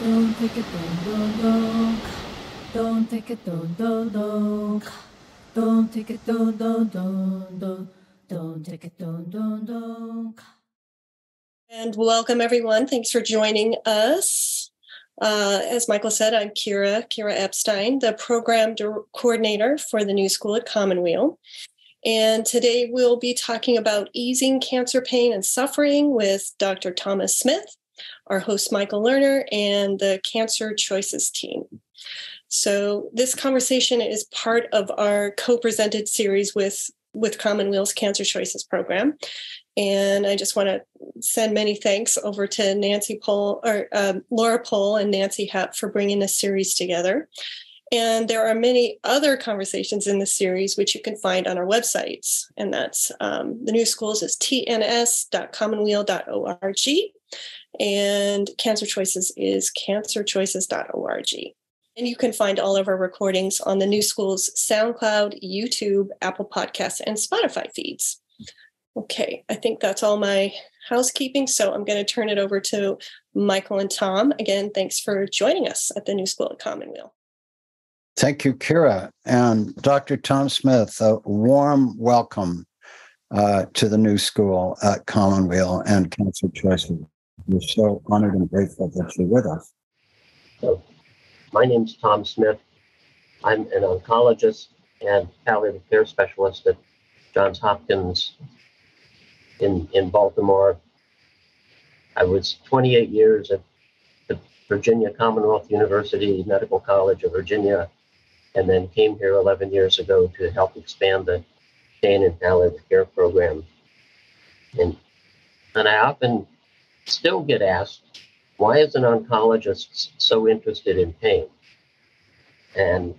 Don't take it, don't, don't, don't. Don't take it, don't, don't, don't. Don't take it, don't, don't, don't, don't. Don't take it, don't, don't, don't. And welcome, everyone. Thanks for joining us. Uh, as Michael said, I'm Kira, Kira Epstein, the program dir- coordinator for the New School at Commonweal. And today we'll be talking about easing cancer pain and suffering with Dr. Thomas Smith, our host, Michael Lerner, and the Cancer Choices team. So, this conversation is part of our co presented series with, with Commonweal's Cancer Choices program. And I just want to send many thanks over to Nancy Pohl or um, Laura Pole and Nancy Hepp for bringing this series together. And there are many other conversations in the series which you can find on our websites. And that's um, the new schools is tns.commonweal.org and Cancer Choices is cancerchoices.org. And you can find all of our recordings on the New Schools SoundCloud, YouTube, Apple Podcasts, and Spotify feeds. Okay, I think that's all my housekeeping. So I'm going to turn it over to Michael and Tom. Again, thanks for joining us at the New School at Commonweal. Thank you, Kira. And Dr. Tom Smith, a warm welcome uh, to the new school at Commonweal and Cancer Choices. We're so honored and grateful that you're with us. So, my name's Tom Smith. I'm an oncologist and palliative care specialist at Johns Hopkins in, in Baltimore. I was 28 years at the Virginia Commonwealth University Medical College of Virginia, and then came here 11 years ago to help expand the pain and palliative care program. And, and I often still get asked, why is an oncologist so interested in pain? And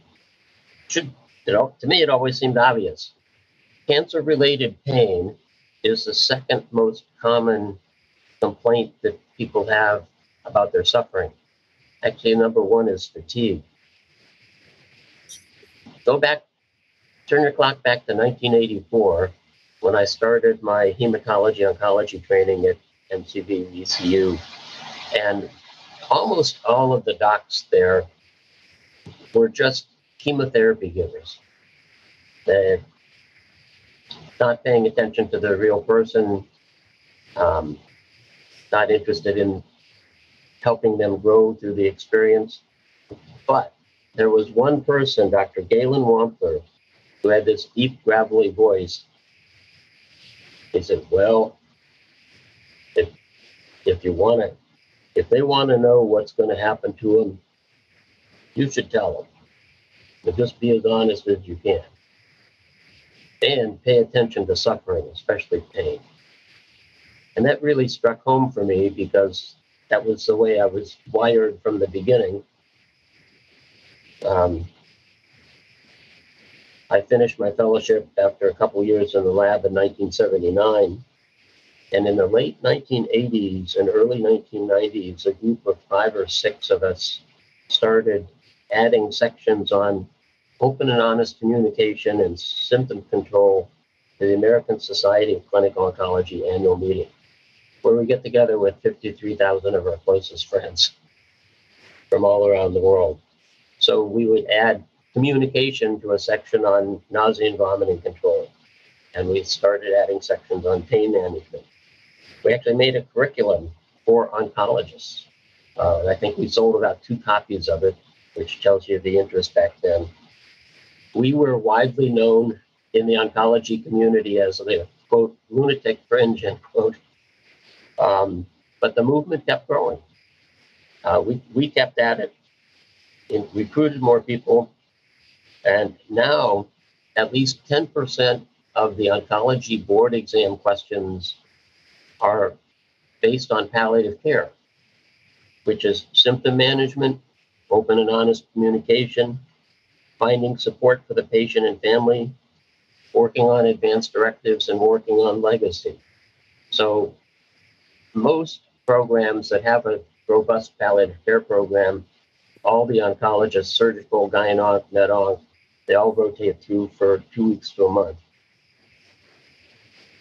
should you know, to me, it always seemed obvious. Cancer related pain is the second most common complaint that people have about their suffering. Actually, number one is fatigue. Go back, turn your clock back to 1984 when I started my hematology oncology training at MCV VCU. And almost all of the docs there were just chemotherapy givers. They're not paying attention to the real person, um, not interested in helping them grow through the experience. But there was one person, Dr. Galen Wampler, who had this deep, gravelly voice. He said, Well, if, if you want to, if they want to know what's going to happen to them, you should tell them. But just be as honest as you can. And pay attention to suffering, especially pain. And that really struck home for me because that was the way I was wired from the beginning. Um, I finished my fellowship after a couple years in the lab in 1979. And in the late 1980s and early 1990s, a group of five or six of us started adding sections on open and honest communication and symptom control to the American Society of Clinical Oncology annual meeting, where we get together with 53,000 of our closest friends from all around the world. So we would add communication to a section on nausea and vomiting control. And we started adding sections on pain management. We actually made a curriculum for oncologists. Uh, I think we sold about two copies of it, which tells you the interest back then. We were widely known in the oncology community as the quote lunatic fringe end quote. Um, but the movement kept growing. Uh, we we kept at it, and recruited more people, and now at least ten percent of the oncology board exam questions are based on palliative care, which is symptom management, open and honest communication, finding support for the patient and family, working on advanced directives, and working on legacy. So, most programs that have a robust palliative care program, all the oncologists, surgical, gynonc, med-onc, they all rotate through for two weeks to a month.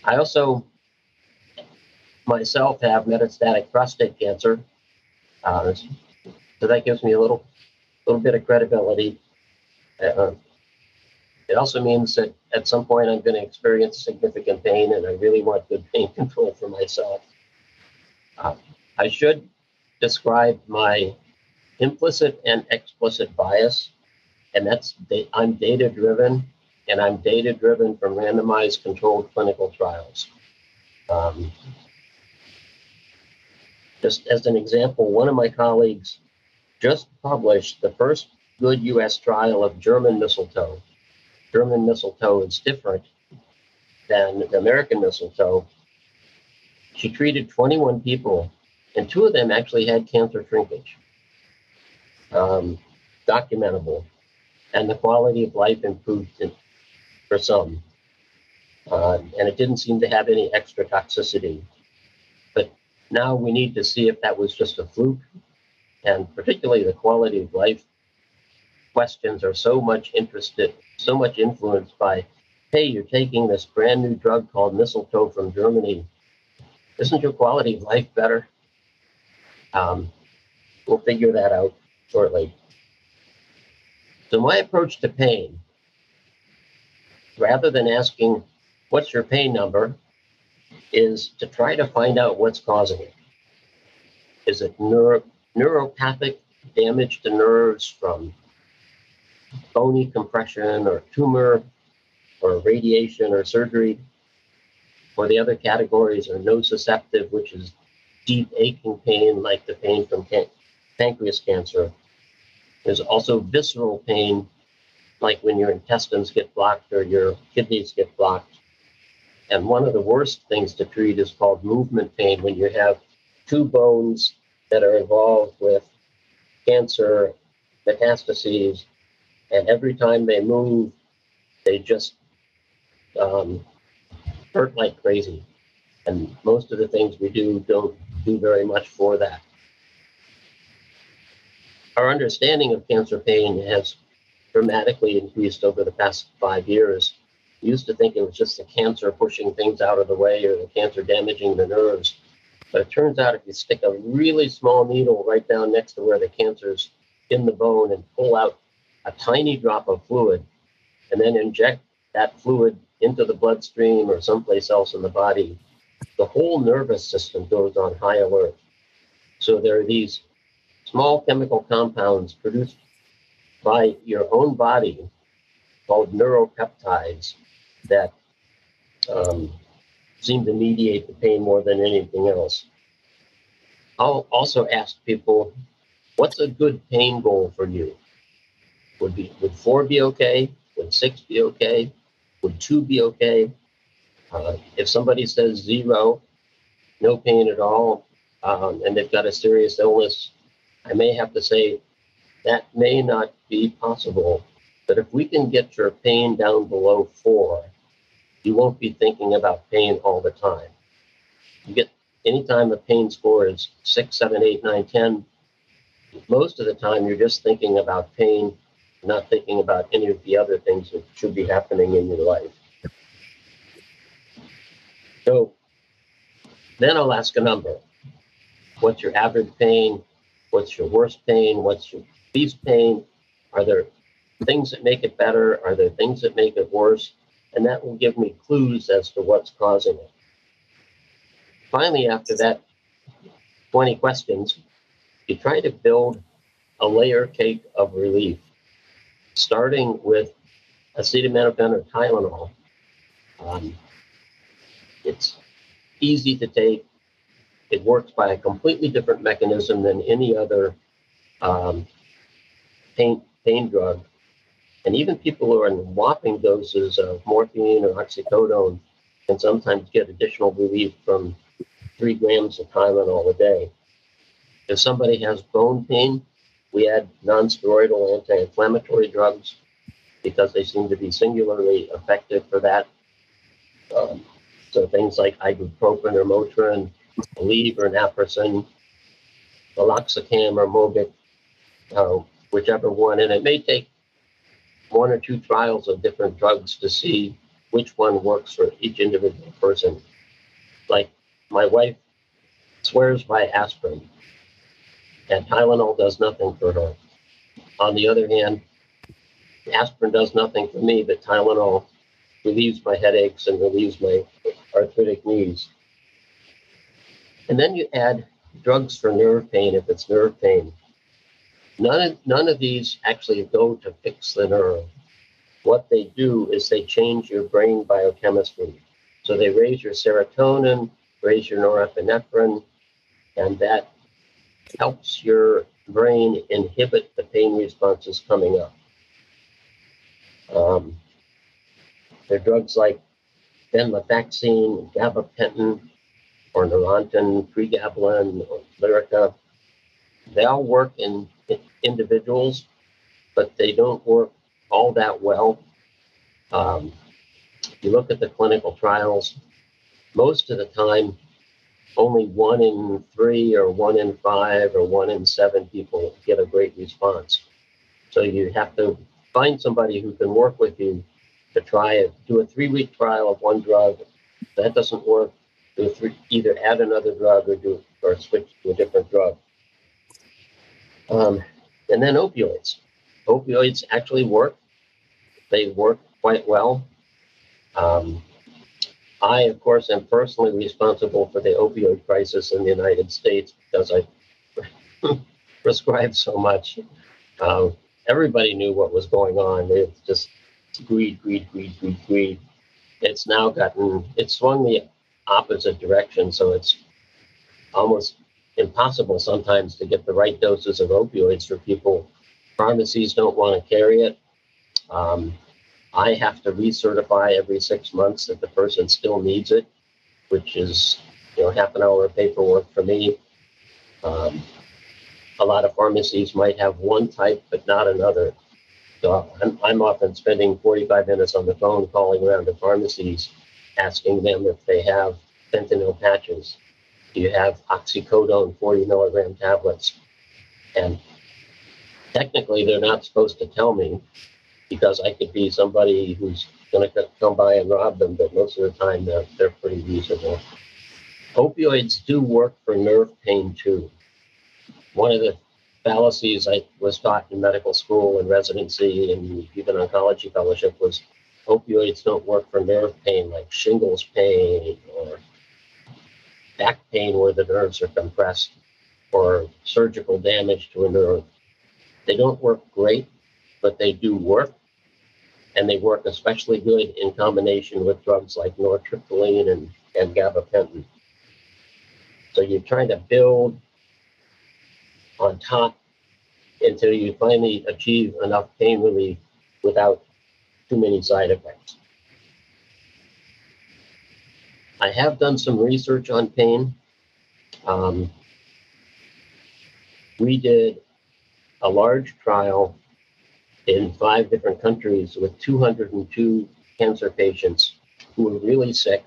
I also myself have metastatic prostate cancer. Uh, So that gives me a little, little bit of credibility. Uh, it also means that at some point I'm going to experience significant pain, and I really want good pain control for myself. Uh, I should describe my implicit and explicit bias, and that's I'm data driven, and I'm data driven from randomized controlled clinical trials. Um, just as an example, one of my colleagues just published the first good US trial of German mistletoe. German mistletoe is different than the American mistletoe. She treated 21 people, and two of them actually had cancer shrinkage, um, documentable, and the quality of life improved for some. Uh, and it didn't seem to have any extra toxicity. Now we need to see if that was just a fluke, and particularly the quality of life questions are so much interested, so much influenced by, hey, you're taking this brand new drug called mistletoe from Germany. Isn't your quality of life better? Um, we'll figure that out shortly. So my approach to pain, rather than asking, what's your pain number, is to try to find out what's causing it. Is it neuro- neuropathic damage to nerves from bony compression or tumor or radiation or surgery. Or the other categories are nociceptive, which is deep aching pain like the pain from can- pancreas cancer. There's also visceral pain, like when your intestines get blocked or your kidneys get blocked. And one of the worst things to treat is called movement pain, when you have two bones that are involved with cancer, metastases, and every time they move, they just um, hurt like crazy. And most of the things we do don't do very much for that. Our understanding of cancer pain has dramatically increased over the past five years. Used to think it was just the cancer pushing things out of the way or the cancer damaging the nerves. But it turns out if you stick a really small needle right down next to where the cancer's in the bone and pull out a tiny drop of fluid and then inject that fluid into the bloodstream or someplace else in the body, the whole nervous system goes on high alert. So there are these small chemical compounds produced by your own body called neuropeptides that um, seem to mediate the pain more than anything else. I'll also ask people, what's a good pain goal for you? Would be would four be okay? Would six be okay? Would two be okay? Uh, if somebody says zero, no pain at all, um, and they've got a serious illness, I may have to say that may not be possible. But if we can get your pain down below four, you won't be thinking about pain all the time. You get anytime the pain score is six, seven, eight, nine, ten, most of the time you're just thinking about pain not thinking about any of the other things that should be happening in your life. So then I'll ask a number. What's your average pain? What's your worst pain? What's your least pain? Are there things that make it better? Are there things that make it worse? And that will give me clues as to what's causing it. Finally, after that 20 questions, you try to build a layer cake of relief starting with acetaminophen or Tylenol. Um, it's easy to take. It works by a completely different mechanism than any other um, pain, pain drug. And even people who are in whopping doses of morphine or oxycodone can sometimes get additional relief from three grams of Tylenol a day. If somebody has bone pain, we add nonsteroidal anti-inflammatory drugs because they seem to be singularly effective for that. Um, so things like ibuprofen or Motrin, Aleve or Naproxen, Meloxicam or Mobic, uh, whichever one. And it may take one or two trials of different drugs to see which one works for each individual person. Like my wife swears by aspirin and Tylenol does nothing for her. On the other hand, aspirin does nothing for me, but Tylenol relieves my headaches and relieves my arthritic knees. And then you add drugs for nerve pain if it's nerve pain. None of, none of these actually go to fix the nerve. What they do is they change your brain biochemistry. So they raise your serotonin, raise your norepinephrine, and that helps your brain inhibit the pain responses coming up. Um, there are drugs like venlafaxine, gabapentin, or Neurontin, pregabalin, or Lyrica. They all work in individuals, but they don't work all that well. Um, you look at the clinical trials, most of the time, only one in three or one in five or one in seven people get a great response. So you have to find somebody who can work with you to try it. Do a three week trial of one drug. If that doesn't work. Do three, either add another drug or do or switch to a different drug. Um, and then opioids. Opioids actually work. They work quite well. Um, I, of course, am personally responsible for the opioid crisis in the United States because I prescribed so much. Uh, everybody knew what was going on. It's just greed, greed, greed, greed, greed. It's now gotten, it swung the opposite direction. So it's almost impossible sometimes to get the right doses of opioids for people. Pharmacies don't want to carry it. Um, I have to recertify every six months that the person still needs it, which is you know half an hour of paperwork for me. Um, a lot of pharmacies might have one type but not another. So I'm, I'm often spending 45 minutes on the phone calling around to pharmacies, asking them if they have fentanyl patches. You have oxycodone 40 milligram tablets? And technically, they're not supposed to tell me because I could be somebody who's going to come by and rob them, but most of the time they're, they're pretty reasonable. Opioids do work for nerve pain too. One of the fallacies I was taught in medical school and residency and even oncology fellowship was opioids don't work for nerve pain like shingles pain or back pain where the nerves are compressed or surgical damage to a nerve. They don't work great, but they do work and they work especially good in combination with drugs like nortriptyline and, and gabapentin. So you're trying to build on top until you finally achieve enough pain relief without too many side effects. I have done some research on pain. Um, we did a large trial in five different countries with 202 cancer patients who were really sick.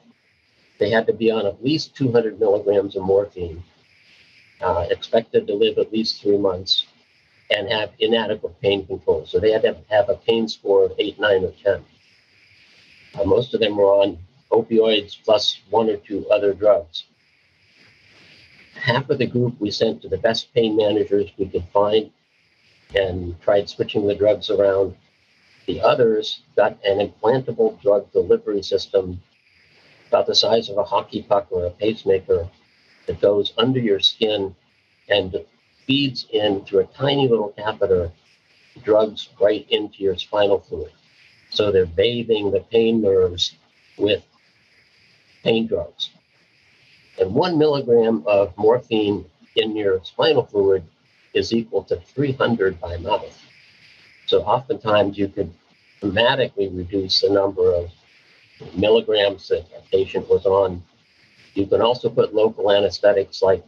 They had to be on at least 200 milligrams of morphine, uh, expected to live at least three months, and have inadequate pain control. So they had to have a pain score of 8, 9, or 10. Uh, most of them were on opioids plus one or two other drugs. Half of the group we sent to the best pain managers we could find and tried switching the drugs around. The others got an implantable drug delivery system about the size of a hockey puck or a pacemaker that goes under your skin and feeds in through a tiny little catheter drugs right into your spinal fluid. So they're bathing the pain nerves with pain drugs. And one milligram of morphine in your spinal fluid is equal to 300 by mouth. So oftentimes you could dramatically reduce the number of milligrams that a patient was on. You can also put local anesthetics like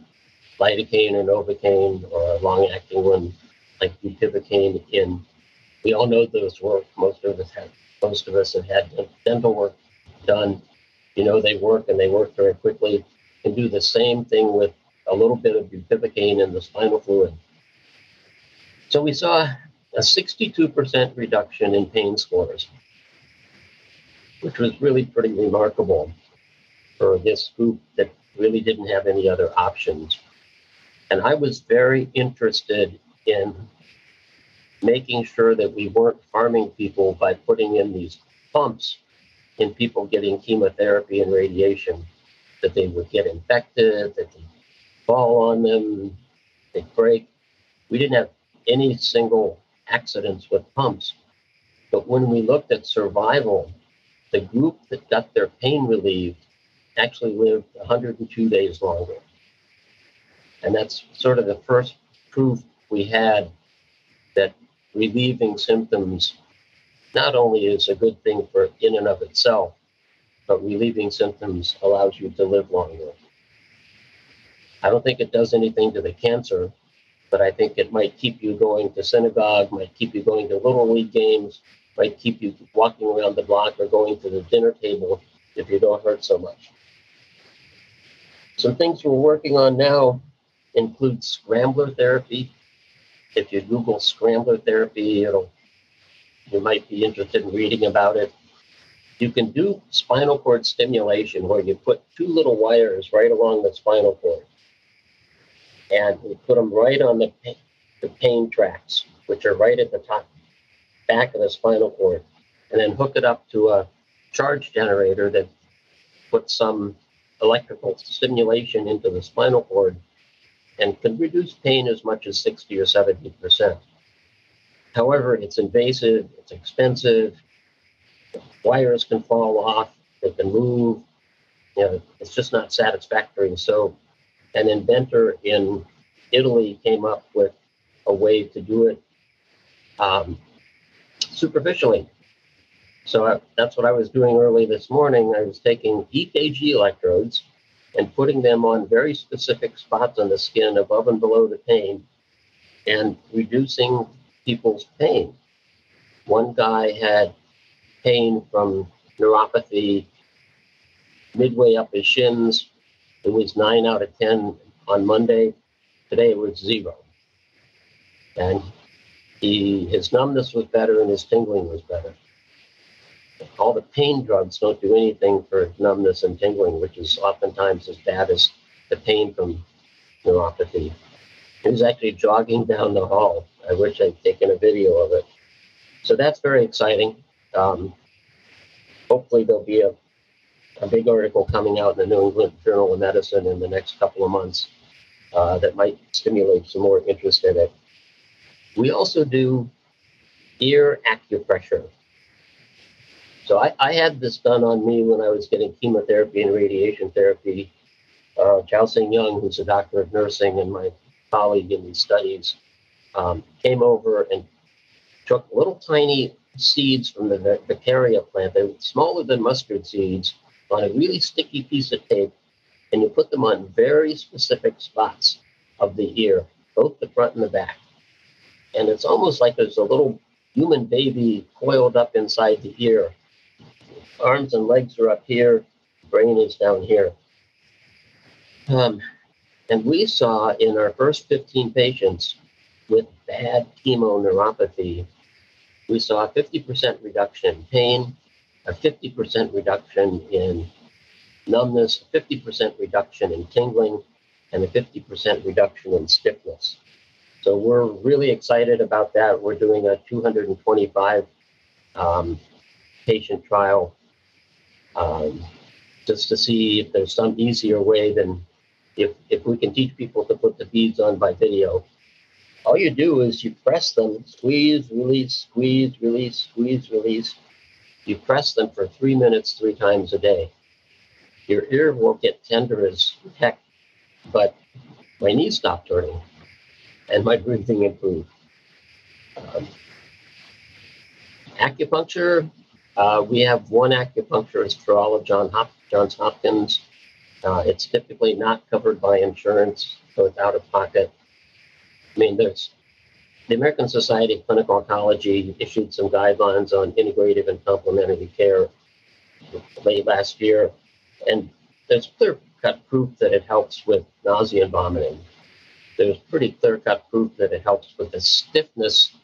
lidocaine or novocaine or a long-acting one like bupivacaine in. We all know those work. Most of us have. Most of us have had dental work done. You know they work and they work very quickly. Can do the same thing with a little bit of bupivacaine in the spinal fluid so we saw a 62% reduction in pain scores, which was really pretty remarkable for this group that really didn't have any other options. And I was very interested in making sure that we weren't harming people by putting in these pumps in people getting chemotherapy and radiation, that they would get infected, that they fall on them, they break. We didn't have any single accidents with pumps. But when we looked at survival, the group that got their pain relieved actually lived 102 days longer. And that's sort of the first proof we had that relieving symptoms not only is a good thing for in and of itself, but relieving symptoms allows you to live longer. I don't think it does anything to the cancer, but I think it might keep you going to synagogue, might keep you going to little league games, might keep you walking around the block or going to the dinner table if you don't hurt so much. Some things we're working on now include scrambler therapy. If you Google scrambler therapy, it'll you might be interested in reading about it. You can do spinal cord stimulation where you put two little wires right along the spinal cord and you put them right on the, the pain tracks, which are right at the top back of the spinal cord, and then hook it up to a charge generator that puts some electrical stimulation into the spinal cord and can reduce pain as much as 60 or 70 percent. However, it's invasive, it's expensive, wires can fall off, they can move, you know, it's just not satisfactory. So an inventor in Italy came up with a way to do it um, superficially. So I, that's what I was doing early this morning. I was taking EKG electrodes and putting them on very specific spots on the skin above and below the pain and reducing people's pain. One guy had pain from neuropathy midway up his shins. It was nine out of 10 on Monday. Today it was zero. And he, his numbness was better and his tingling was better. All the pain drugs don't do anything for numbness and tingling, which is oftentimes as bad as the pain from neuropathy. He was actually jogging down the hall I wish I'd taken a video of it. So that's very exciting. Um, hopefully, there'll be a, a big article coming out in the New England Journal of Medicine in the next couple of months uh, that might stimulate some more interest in it. We also do ear acupressure. So I, I, had this done on me when I was getting chemotherapy and radiation therapy. Uh, Chao Sing Young, who's a doctor of nursing and my colleague in these studies, um, came over and took little tiny seeds from the Vaccaria plant. They were smaller than mustard seeds on a really sticky piece of tape, and you put them on very specific spots of the ear, both the front and the back. And it's almost like there's a little human baby coiled up inside the ear. Arms and legs are up here, brain is down here. Um, and we saw in our first 15 patients with bad chemoneuropathy, we saw a 50% reduction in pain, a 50% reduction in numbness, a 50% reduction in tingling, and a 50% reduction in stiffness. So we're really excited about that. We're doing a 225 um, patient trial um, just to see if there's some easier way than if, if we can teach people to put the beads on by video all you do is you press them, squeeze, release, squeeze, release, squeeze, release. You press them for three minutes, three times a day. Your ear won't get tender as heck, but my knees stopped hurting and my breathing improved. Um, acupuncture, uh, we have one acupuncturist for all of John Hop- Johns Hopkins. Uh, it's typically not covered by insurance, so it's out of pocket. I mean, there's the American Society of Clinical Oncology issued some guidelines on integrative and complementary care late last year, and there's clear cut proof that it helps with nausea and vomiting. There's pretty clear cut proof that it helps with the stiffness,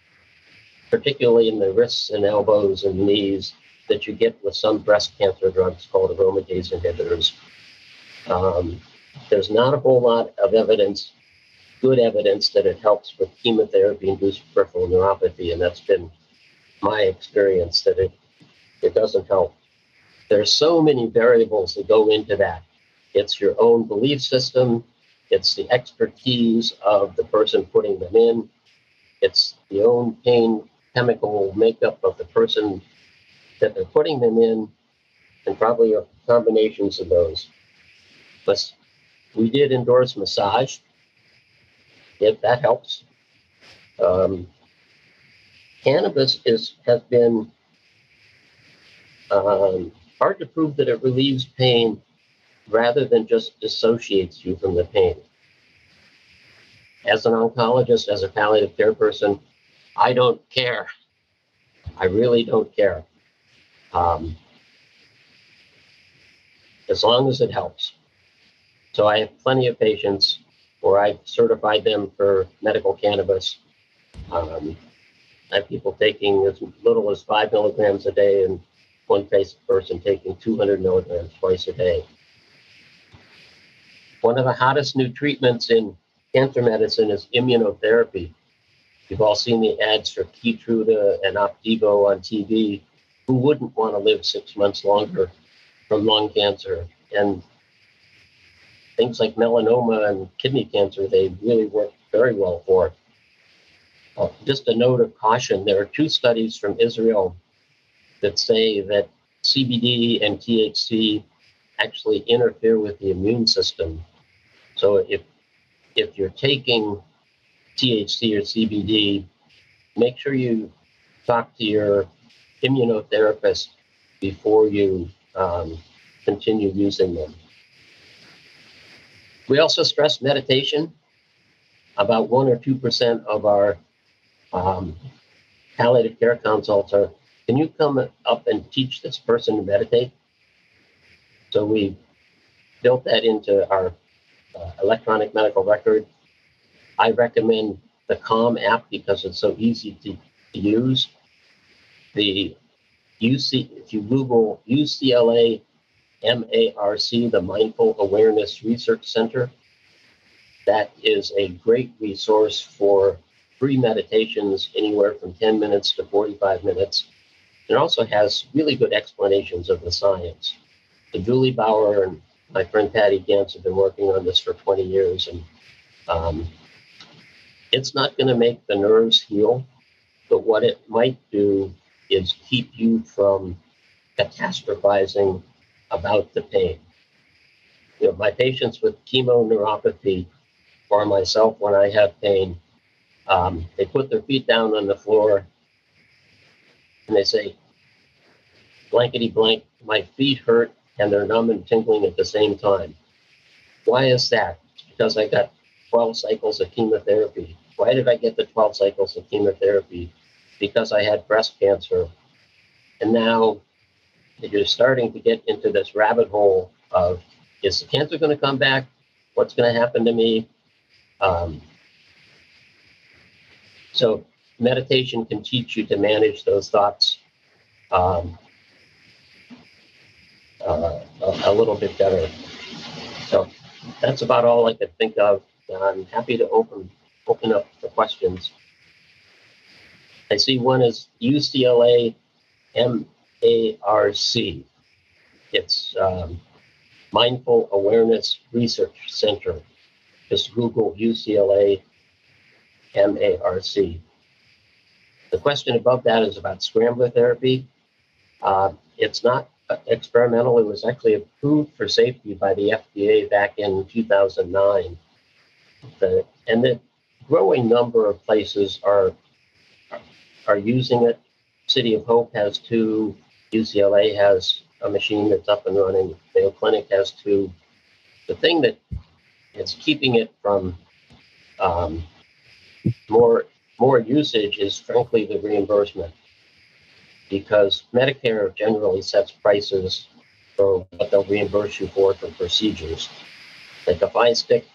particularly in the wrists and elbows and knees, that you get with some breast cancer drugs called aromatase inhibitors. Um, there's not a whole lot of evidence good evidence that it helps with chemotherapy induced peripheral neuropathy. And that's been my experience that it, it doesn't help. There's so many variables that go into that. It's your own belief system, it's the expertise of the person putting them in, it's the own pain chemical makeup of the person that they're putting them in, and probably combinations of those. But we did endorse massage if that helps. Um, cannabis is has been um, hard to prove that it relieves pain rather than just dissociates you from the pain. As an oncologist, as a palliative care person, I don't care. I really don't care. Um, as long as it helps. So I have plenty of patients where I've certified them for medical cannabis. Um, I have people taking as little as five milligrams a day, and one person taking 200 milligrams twice a day. One of the hottest new treatments in cancer medicine is immunotherapy. You've all seen the ads for Keytruda and Opdivo on TV. Who wouldn't want to live six months longer from lung cancer? And things like melanoma and kidney cancer, they really work very well for. Uh, just a note of caution there are two studies from Israel that say that CBD and THC actually interfere with the immune system. So if if you're taking THC or CBD, make sure you talk to your immunotherapist before you um, continue using them. We also stress meditation. About one or two percent of our um, palliative care consults are. Can you come up and teach this person to meditate? So we built that into our uh, electronic medical record. I recommend the Calm app because it's so easy to, to use. The UC, if you Google UCLA MARC, the Mindful Awareness Research Center. That is a great resource for free meditations, anywhere from 10 minutes to 45 minutes. It also has really good explanations of the science. So Julie Bower and my friend Patty Ganz have been working on this for 20 years, and um, it's not going to make the nerves heal, but what it might do is keep you from catastrophizing about the pain. You know, my patients with chemo or myself when I have pain, um, they put their feet down on the floor and they say, blankety blank, my feet hurt and they're numb and tingling at the same time. Why is that? Because I got 12 cycles of chemotherapy. Why did I get the 12 cycles of chemotherapy? Because I had breast cancer. And now you're starting to get into this rabbit hole of is the cancer going to come back? What's going to happen to me? Um, so meditation can teach you to manage those thoughts um, uh, a, a, little bit better. So that's about all I could think of. I'm happy to open open up for questions. I see one is UCLA M ARC. It's um, Mindful Awareness Research Center. Just Google UCLA MARC. The question above that is about scrambler therapy. Uh, it's not experimental. It was actually approved for safety by the FDA back in 2009. The, and the growing number of places are are using it. City of Hope has two. UCLA has a machine that's up and running. Mayo Clinic has two. The thing that is keeping it from um, more more usage is frankly the reimbursement, because Medicare generally sets prices for what they'll reimburse you for for procedures. Like if I stick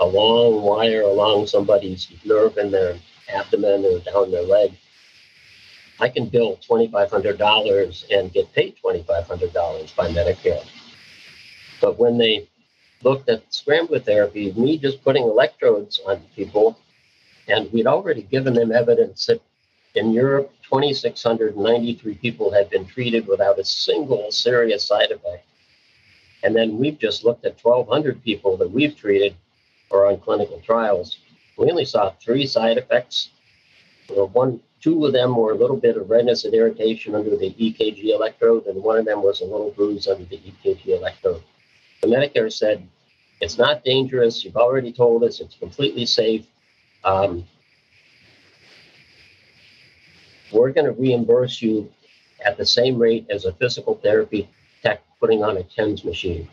a long wire along somebody's nerve in their abdomen or down their leg, I can bill $2,500 and get paid $2,500 by Medicare. But when they looked at scrambler therapy, me just putting electrodes on people, and we'd already given them evidence that in Europe, 2,693 people had been treated without a single serious side effect. And then we've just looked at 1,200 people that we've treated or on clinical trials. We only saw three side effects. Well, one, two of them were a little bit of redness and irritation under the EKG electrode, and one of them was a little bruise under the EKG electrode. The Medicare said it's not dangerous. You've already told us it's completely safe. Um, we're going to reimburse you at the same rate as a physical therapy tech putting on a TENS machine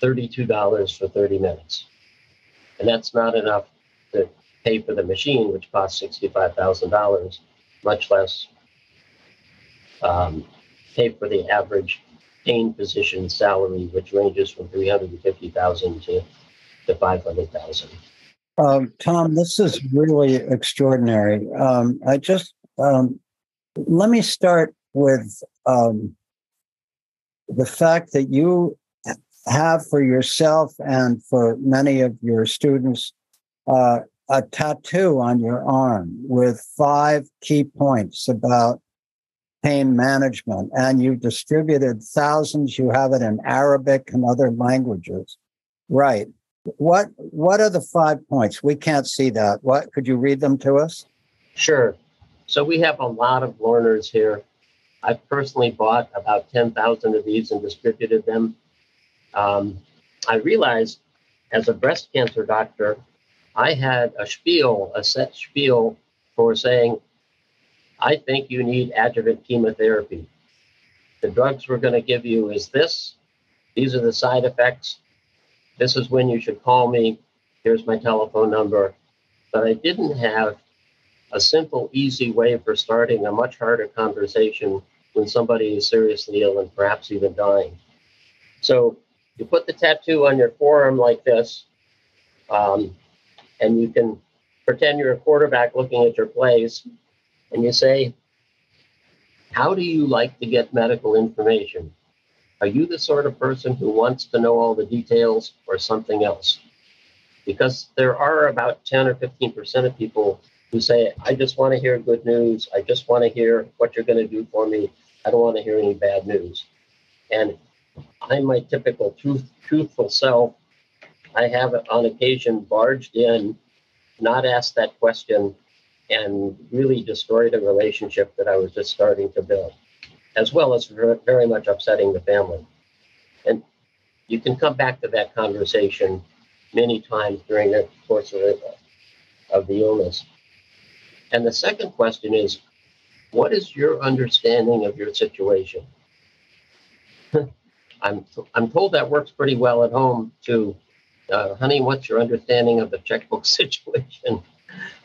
$32 for 30 minutes. And that's not enough to pay for the machine, which costs $65,000, much less um, pay for the average pain physician salary, which ranges from 350000 to, to 500000 um, Tom, this is really extraordinary. Um, I just um, let me start with um, the fact that you have for yourself and for many of your students uh, a tattoo on your arm with five key points about pain management and you've distributed thousands you have it in arabic and other languages. Right. What what are the five points? We can't see that. What could you read them to us? Sure. So we have a lot of learners here. I've personally bought about 10,000 of these and distributed them. Um, I realized as a breast cancer doctor, I had a spiel, a set spiel for saying, I think you need adjuvant chemotherapy. The drugs we're going to give you is this. These are the side effects. This is when you should call me. Here's my telephone number. But I didn't have a simple, easy way for starting a much harder conversation when somebody is seriously ill and perhaps even dying. So you put the tattoo on your forearm like this, um, and you can pretend you're a quarterback looking at your plays, and you say, How do you like to get medical information? Are you the sort of person who wants to know all the details or something else? Because there are about 10 or 15% of people who say, I just want to hear good news. I just want to hear what you're going to do for me. I don't want to hear any bad news. And I'm my typical truth, truthful self. I have on occasion barged in, not asked that question, and really destroyed a relationship that I was just starting to build, as well as very much upsetting the family. And you can come back to that conversation many times during the course of, the of the illness. And the second question is, what is your understanding of your situation? I'm I'm told that works pretty well at home too. Uh, honey, what's your understanding of the checkbook situation?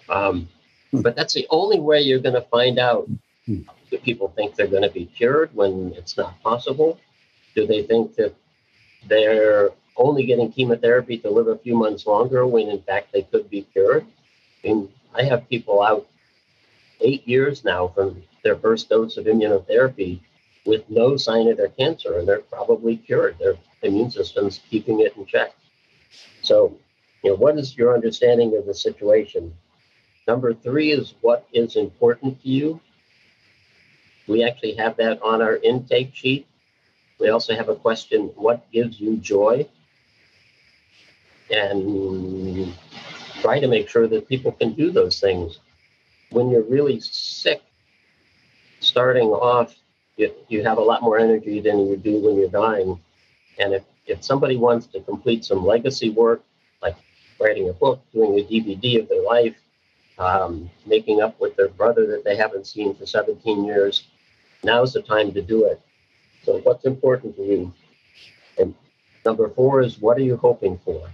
Um, but that's the only way you're going to find out. Do people think they're going to be cured when it's not possible? Do they think that they're only getting chemotherapy to live a few months longer when in fact they could be cured? I mean, I have people out eight years now from their first dose of immunotherapy with no sign of their cancer, and they're probably cured. Their immune system's keeping it in check. So, you know, what is your understanding of the situation? Number three is what is important to you. We actually have that on our intake sheet. We also have a question what gives you joy? And try to make sure that people can do those things when you're really sick, starting off, you, you have a lot more energy than you do when you're dying. And if, if somebody wants to complete some legacy work, like writing a book, doing a DVD of their life, um, making up with their brother that they haven't seen for 17 years, now's the time to do it. So, what's important to you? And number four is what are you hoping for?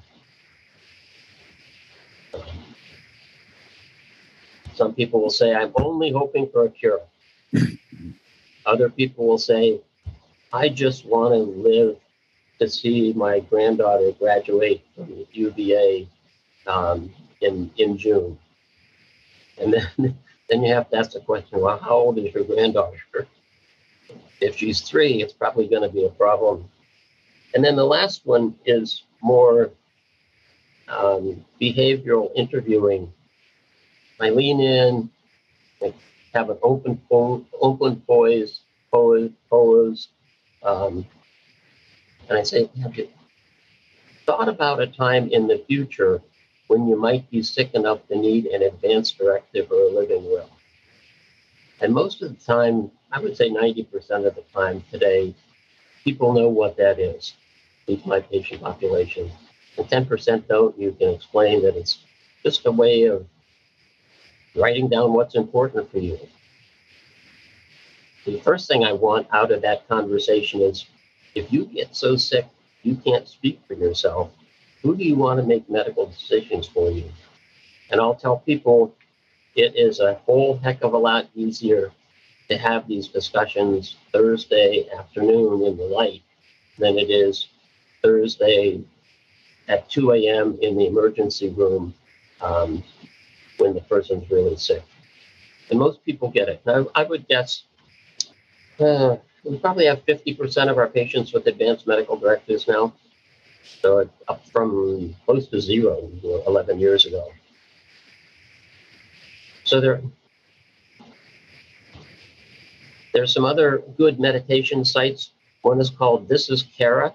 Some people will say, I'm only hoping for a cure. Other people will say, I just want to live to see my granddaughter graduate from UVA um, in, in June. And then, then you have to ask the question, well, how old is your granddaughter? If she's three, it's probably going to be a problem. And then the last one is more um, behavioral interviewing. I lean in, I have an open po- open pose, pose, pose um, and I say, have you thought about a time in the future when you might be sick enough to need an advance directive or a living will? And most of the time, I would say 90% of the time today, people know what that is, least my patient population. And 10% don't, you can explain that it's just a way of writing down what's important for you. The first thing I want out of that conversation is if you get so sick you can't speak for yourself, who do you want to make medical decisions for you? And I'll tell people it is a whole heck of a lot easier to have these discussions Thursday afternoon in the light than it is Thursday at 2 a.m. in the emergency room um, when the person's really sick. And most people get it. Now, I would guess uh, we probably have 50% of our patients with advanced medical directives now. So up from close to zero 11 years ago. So there, there's some other good meditation sites. One is called This is Kara.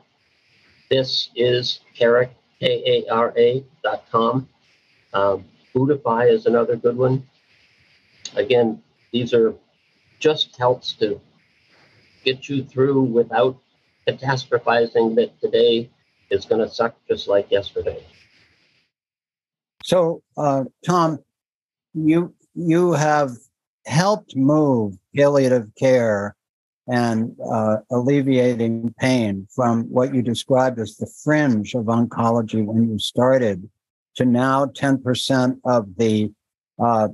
This is Kara, K-A-R-A dot com. Um, is another good one. Again, these are just helps to get you through without catastrophizing that today is going to suck just like yesterday. So, uh, Tom, you you have helped move palliative care and uh, alleviating pain from what you described as the fringe of oncology when you started to now 10% of the uh,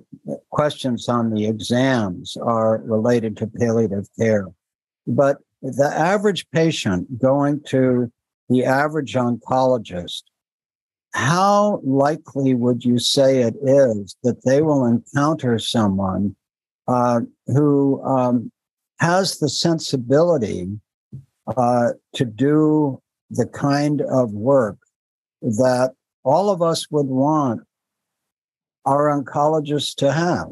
questions on the exams are related to palliative care. But the average patient going to the average oncologist, how likely would you say it is that they will encounter someone uh, who um, has the sensibility uh, to do the kind of work that all of us would want our oncologists to have?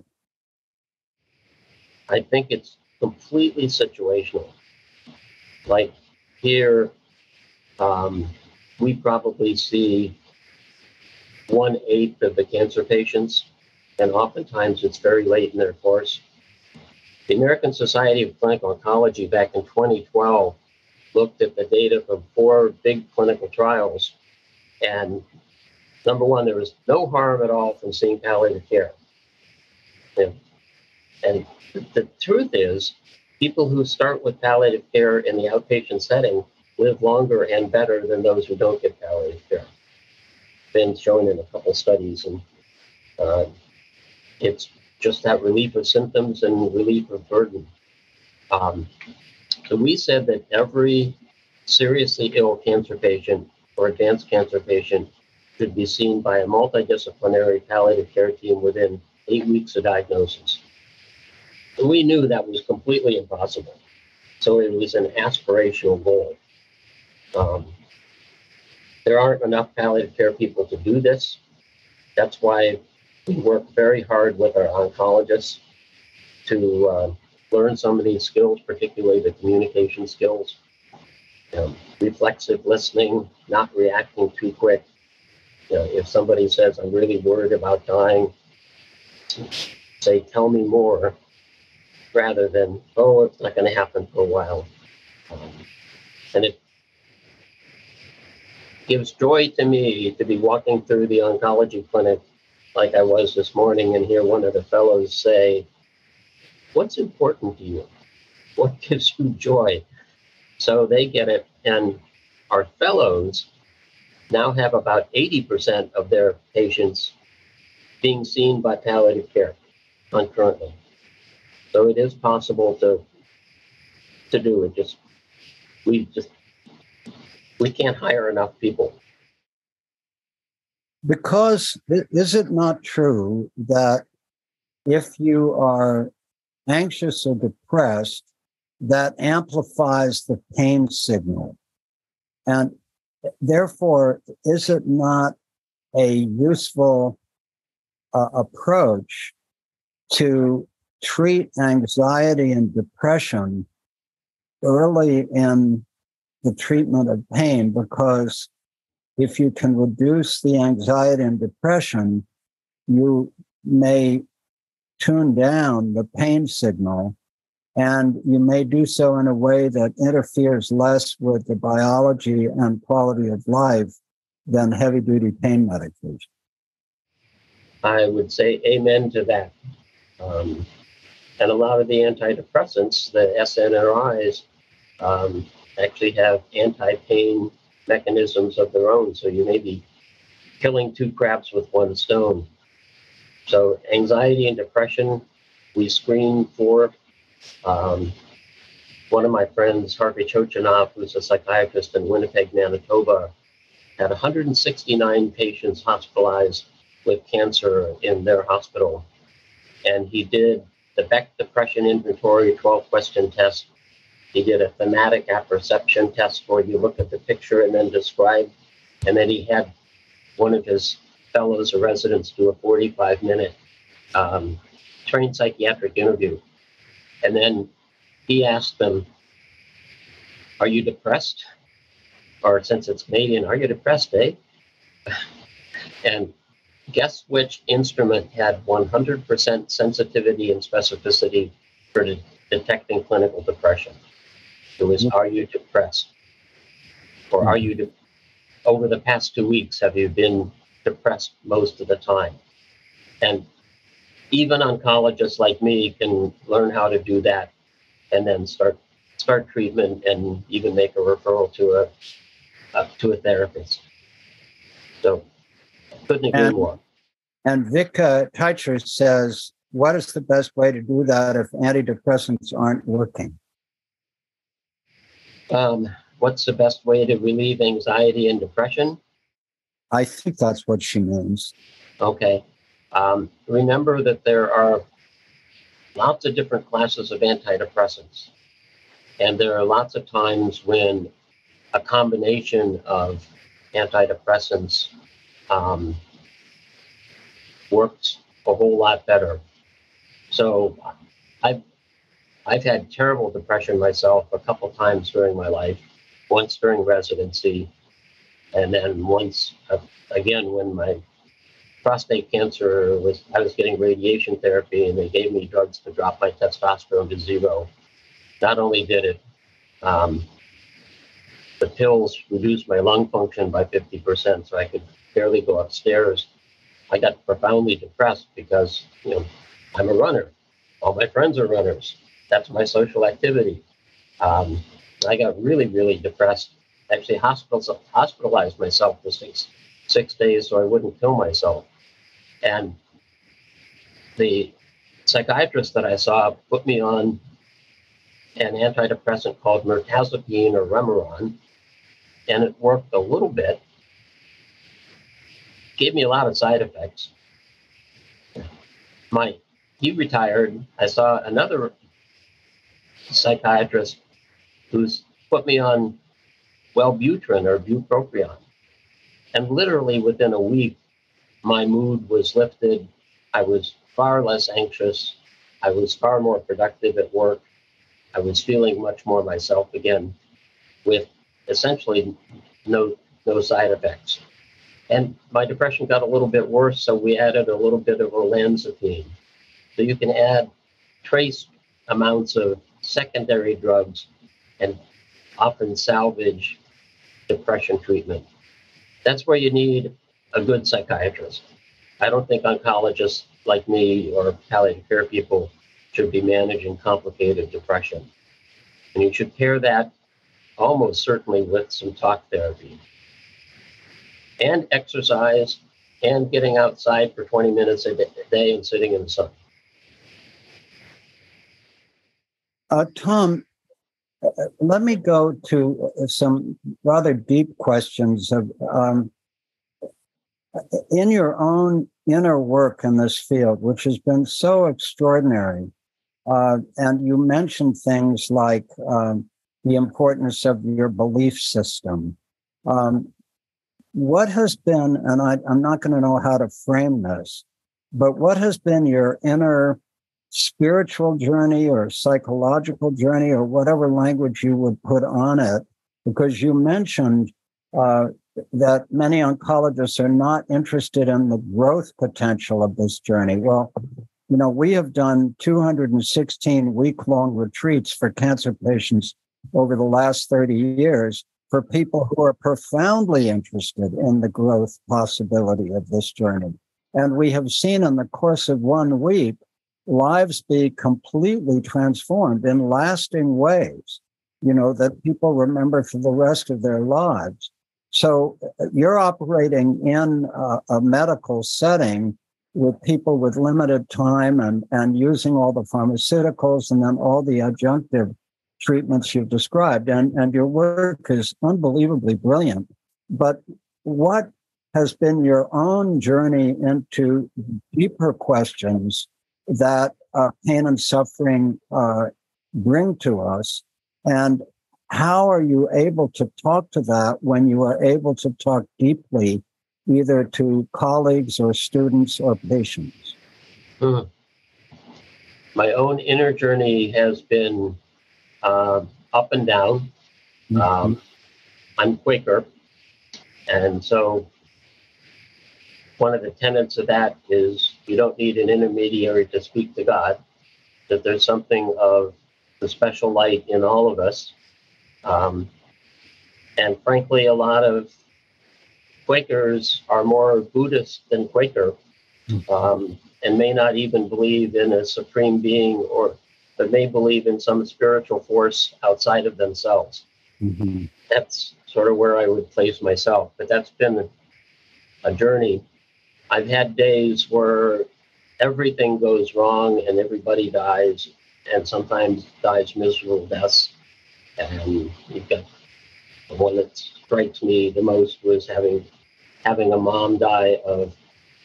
I think it's completely situational. Like here, um, we probably see one eighth of the cancer patients, and oftentimes it's very late in their course. The American Society of Clinical Oncology back in 2012 looked at the data from four big clinical trials, and number one, there was no harm at all from seeing palliative care. And, the truth is, people who start with palliative care in the outpatient setting live longer and better than those who don't get palliative care. Been shown in a couple studies, and uh, it's just that relief of symptoms and relief of burden. Um, so we said that every seriously ill cancer patient or advanced cancer patient should be seen by a multidisciplinary palliative care team within eight weeks of diagnosis. We knew that was completely impossible. So it was an aspirational goal. Um, there aren't enough palliative care people to do this. That's why we work very hard with our oncologists to uh, learn some of these skills, particularly the communication skills, um, reflexive listening, not reacting too quick. You know, if somebody says, I'm really worried about dying, say, tell me more rather than, oh, it's not going to happen for a while. Um, and it gives joy to me to be walking through the oncology clinic like I was this morning and hear one of the fellows say, What's important to you? What gives you joy? So they get it. And our fellows now have about 80% of their patients being seen by palliative care concurrently. So it is possible to to do it. Just we just we can't hire enough people. Because is it not true that if you are anxious or depressed, that amplifies the pain signal? And therefore, is it not a useful uh, approach to treat anxiety and depression early in the treatment of pain? Because if you can reduce the anxiety and depression, you may tune down the pain signal and you may do so in a way that interferes less with the biology and quality of life than heavy duty pain medication. I would say amen to that. Um, and a lot of the antidepressants, the SNRIs, um, actually have anti pain mechanisms of their own. So you may be killing two crabs with one stone. So, anxiety and depression, we screen for um, one of my friends, Harvey Chochinov, who's a psychiatrist in Winnipeg, Manitoba, had 169 patients hospitalized with cancer in their hospital. And he did the Beck Depression Inventory 12 question test. He did a thematic apperception test where you look at the picture and then describe. And then he had one of his fellows or residents do a 45 minute um, trained psychiatric interview. And then he asked them, Are you depressed? Or since it's Canadian, are you depressed, eh? and guess which instrument had 100% sensitivity and specificity for de- detecting clinical depression? It was, mm-hmm. Are you depressed? Or are you, de- over the past two weeks, have you been depressed most of the time? And even oncologists like me can learn how to do that and then start start treatment and even make a referral to a uh, to a therapist. So couldn't agree and, more. And uh, Teicher says, what is the best way to do that if antidepressants aren't working? Um, what's the best way to relieve anxiety and depression? I think that's what she means. Okay. Um, remember that there are lots of different classes of antidepressants. And there are lots of times when a combination of antidepressants um, works a whole lot better. So I've, I've had terrible depression myself a couple times during my life, once during residency, and then once uh, again when my prostate cancer was I was getting radiation therapy and they gave me drugs to drop my testosterone to zero. Not only did it, um, the pills reduced my lung function by 50%, so I could barely go upstairs. I got profoundly depressed because you know I'm a runner. All my friends are runners. That's my social activity. Um, I got really, really depressed. Actually, hospitalized myself for six six days so I wouldn't kill myself. And the psychiatrist that I saw put me on an antidepressant called mirtazapine or Remeron, and it worked a little bit. Gave me a lot of side effects. My he retired. I saw another psychiatrist who's put me on Wellbutrin or bupropion. And literally within a week, my mood was lifted. I was far less anxious. I was far more productive at work. I was feeling much more myself again with essentially no no side effects. And my depression got a little bit worse, so we added a little bit of olanzapine. So you can add trace amounts of secondary drugs and often salvage depression treatment. That's where you need a good psychiatrist. I don't think oncologists like me or palliative care people should be managing complicated depression. And you should pair that almost certainly with some talk therapy and exercise and getting outside for 20 minutes a day and sitting in the sun. Uh, Tom, uh, let me go to some rather deep questions of um, in your own inner work in this field, which has been so extraordinary, uh, and you mentioned things like um, the importance of your belief system. Um, what has been, and I, I'm not going to know how to frame this, but what has been your inner spiritual journey or psychological journey or whatever language you would put on it? Because you mentioned uh, that many oncologists are not interested in the growth potential of this journey. Well, you know, we have done 216 week long retreats for cancer patients over the last 30 years for people who are profoundly interested in the growth possibility of this journey. And we have seen in the course of one week lives be completely transformed in lasting ways, you know, that people remember for the rest of their lives. So uh, you're operating in a, a medical setting with people with limited time and, and using all the pharmaceuticals and then all the adjunctive treatments you've described. And, and your work is unbelievably brilliant. But what has been your own journey into deeper questions that uh, pain and suffering uh, bring to us? And how are you able to talk to that when you are able to talk deeply either to colleagues or students or patients? Hmm. My own inner journey has been uh, up and down. Mm-hmm. Um, I'm Quaker, and so one of the tenets of that is you don't need an intermediary to speak to God, that there's something of the special light in all of us um, and frankly, a lot of Quakers are more Buddhist than Quaker hmm. um, and may not even believe in a supreme being or but may believe in some spiritual force outside of themselves. Mm-hmm. That's sort of where I would place myself. But that's been a journey. I've had days where everything goes wrong and everybody dies, and sometimes dies miserable deaths. And you've got the one that strikes me the most was having having a mom die of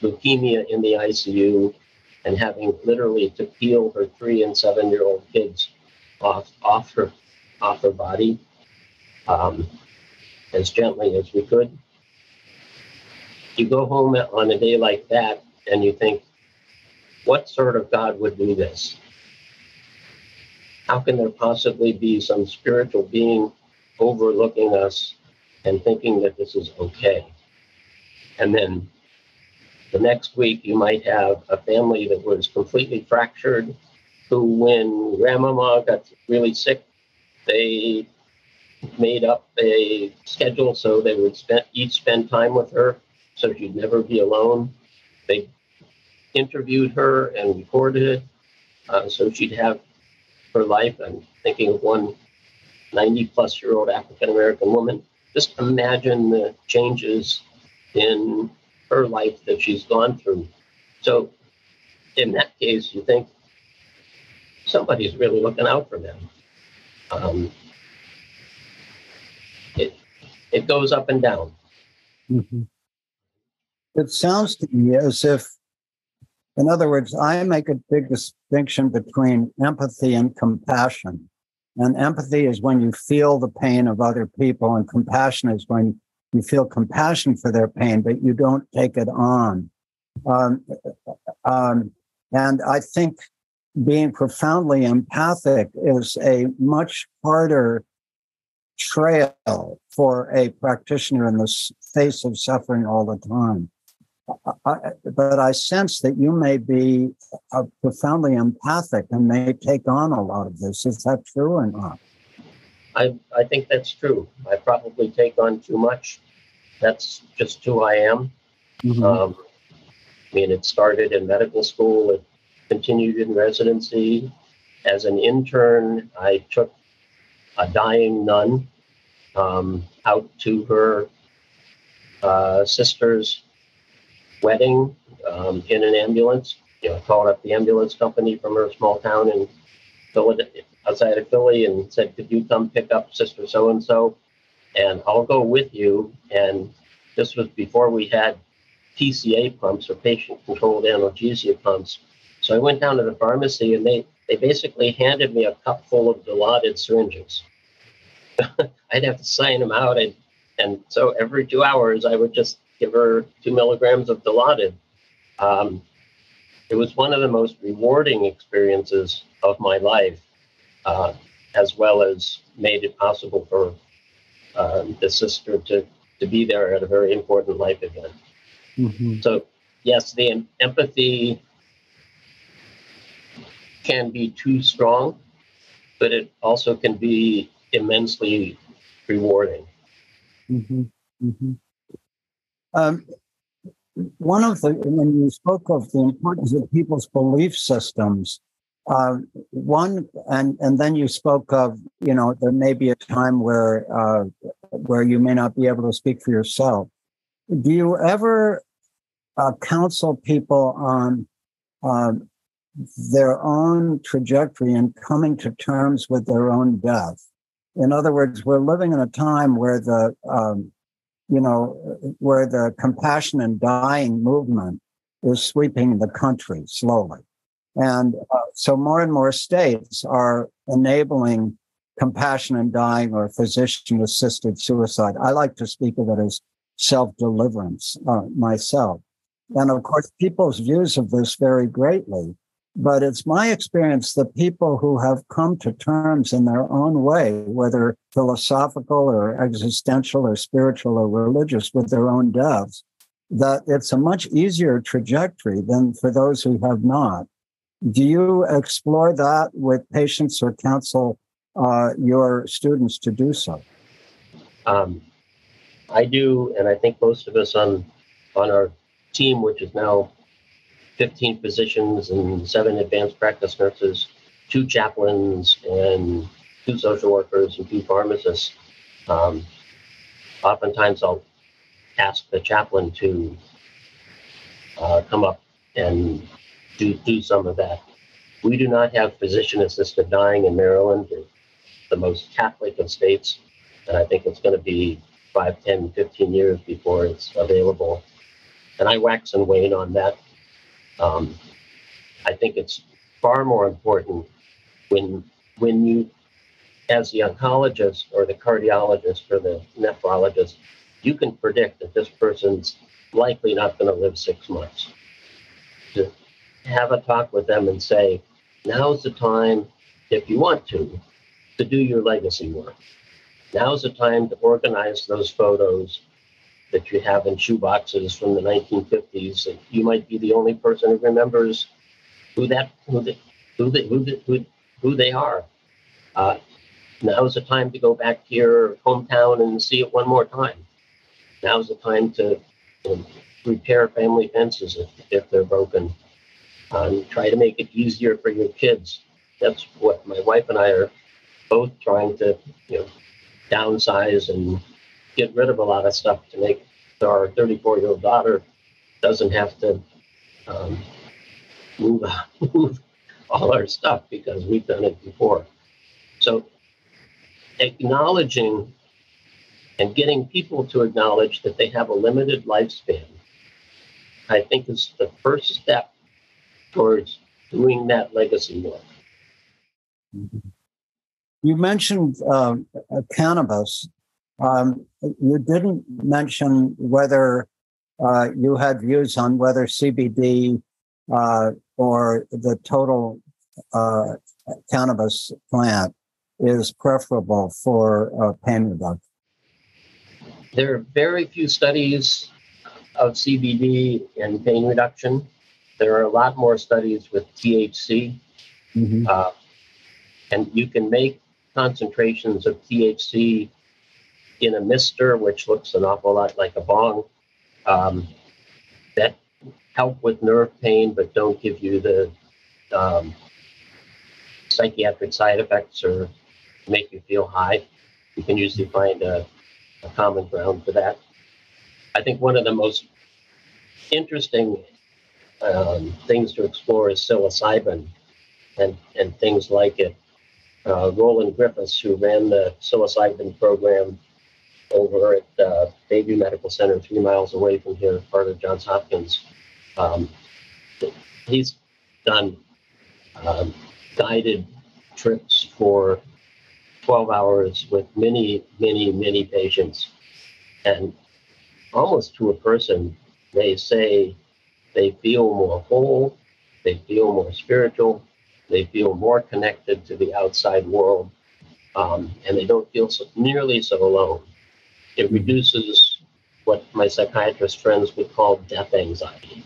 leukemia in the ICU and having literally to peel her three and seven year old kids off off her off her body um, as gently as we could. You go home on a day like that and you think, what sort of God would do this? how can there possibly be some spiritual being overlooking us and thinking that this is okay? And then the next week, you might have a family that was completely fractured, who, when grandmama got really sick, they made up a schedule so they would spend, each spend time with her so she'd never be alone. They interviewed her and recorded it uh, so she'd have her life. I'm thinking of one 90 plus year old African American woman. Just imagine the changes in her life that she's gone through. So, in that case, you think somebody's really looking out for them. Um, it it goes up and down. Mm-hmm. It sounds to me as if in other words, I make a big distinction between empathy and compassion. And empathy is when you feel the pain of other people, and compassion is when you feel compassion for their pain, but you don't take it on. Um, um, and I think being profoundly empathic is a much harder trail for a practitioner in the face of suffering all the time. I, but I sense that you may be uh, profoundly empathic and may take on a lot of this. Is that true or not? I, I think that's true. I probably take on too much. That's just who I am. Mm-hmm. Um, I mean, it started in medical school, it continued in residency. As an intern, I took a dying nun um, out to her uh, sister's wedding um, in an ambulance. You know, called up the ambulance company from her small town in Philadelphia, outside of Philly, and said, "Could you come pick up Sister So and So, and I'll go with you." And this was before we had PCA pumps or patient-controlled analgesia pumps. So I went down to the pharmacy, and they they basically handed me a cup full of dilaudid syringes. I'd have to sign them out. I'd and so every two hours, I would just give her two milligrams of Dilaudid. Um, it was one of the most rewarding experiences of my life, uh, as well as made it possible for um, the sister to, to be there at a very important life event. Mhm. So, yes, the em- empathy can be too strong, but it also can be immensely rewarding. Mhm. Mhm. Um, one of the when you spoke of the importance of people's belief systems, uh, one and and then you spoke of you know there may be a time where uh, where you may not be able to speak for yourself. Do you ever uh, counsel people on um, their own trajectory and coming to terms with their own death? In other words, we're living in a time where the, um, you know, where the compassion and dying movement is sweeping the country slowly. And uh, so more and more states are enabling compassion and dying or physician assisted suicide. I like to speak of it as self deliverance uh, myself. And of course, people's views of this vary greatly. But it's my experience that people who have come to terms in their own way, whether philosophical or existential or spiritual or religious with their own deaths, that it's a much easier trajectory than for those who have not. Do you explore that with patients or counsel uh, your students to do so? Um, I do, and I think most of us on on our team, which is now 15 physicians and seven advanced practice nurses, two chaplains, and two social workers and two pharmacists. Um, oftentimes, I'll ask the chaplain to uh, come up and do, do some of that. We do not have physician assisted dying in Maryland, the most Catholic of states, and I think it's going to be 5, 10, 15 years before it's available. And I wax and wane on that. Um, I think it's far more important when when you, as the oncologist or the cardiologist or the nephrologist, you can predict that this person's likely not going to live six months. Have a talk with them and say, now's the time, if you want to, to do your legacy work. Now's the time to organize those photos that you have in shoeboxes from the 1950s. That you might be the only person who remembers who that who the, who the, who, the, who, who they are. Uh, now's the time to go back to your hometown and see it one more time. Now's the time to repair family fences if, if they're broken. Um, try to make it easier for your kids. That's what my wife and I are both trying to, you know, downsize and get rid of a lot of stuff to make our 34 year old daughter doesn't have to um, move, move all our stuff because we've done it before. So acknowledging and getting people to acknowledge that they have a limited lifespan, I think is the first step towards doing that legacy work. You mentioned uh, cannabis. Um, you didn't mention whether uh, you had views on whether CBD uh, or the total uh, cannabis plant is preferable for uh, pain reduction. There are very few studies of CBD and pain reduction. There are a lot more studies with THC, Mhm. uh, and you can make concentrations of THC in a mister, which looks an awful lot like a bong, um, that help with nerve pain but don't give you the um, psychiatric side effects or make you feel high. You can usually find a, a common ground for that. I think one of the most interesting um, things to explore is psilocybin and, and things like it. Uh, Roland Griffiths, who ran the psilocybin program over at uh, Bayview Medical Center, three miles away from here, part of Johns Hopkins, um, he's done um, guided trips for 12 hours with many, many, many patients. And almost to a person, they say they feel more whole, they feel more spiritual, they feel more connected to the outside world, um, and they don't feel so, nearly so alone. It reduces what my psychiatrist friends would call death anxiety.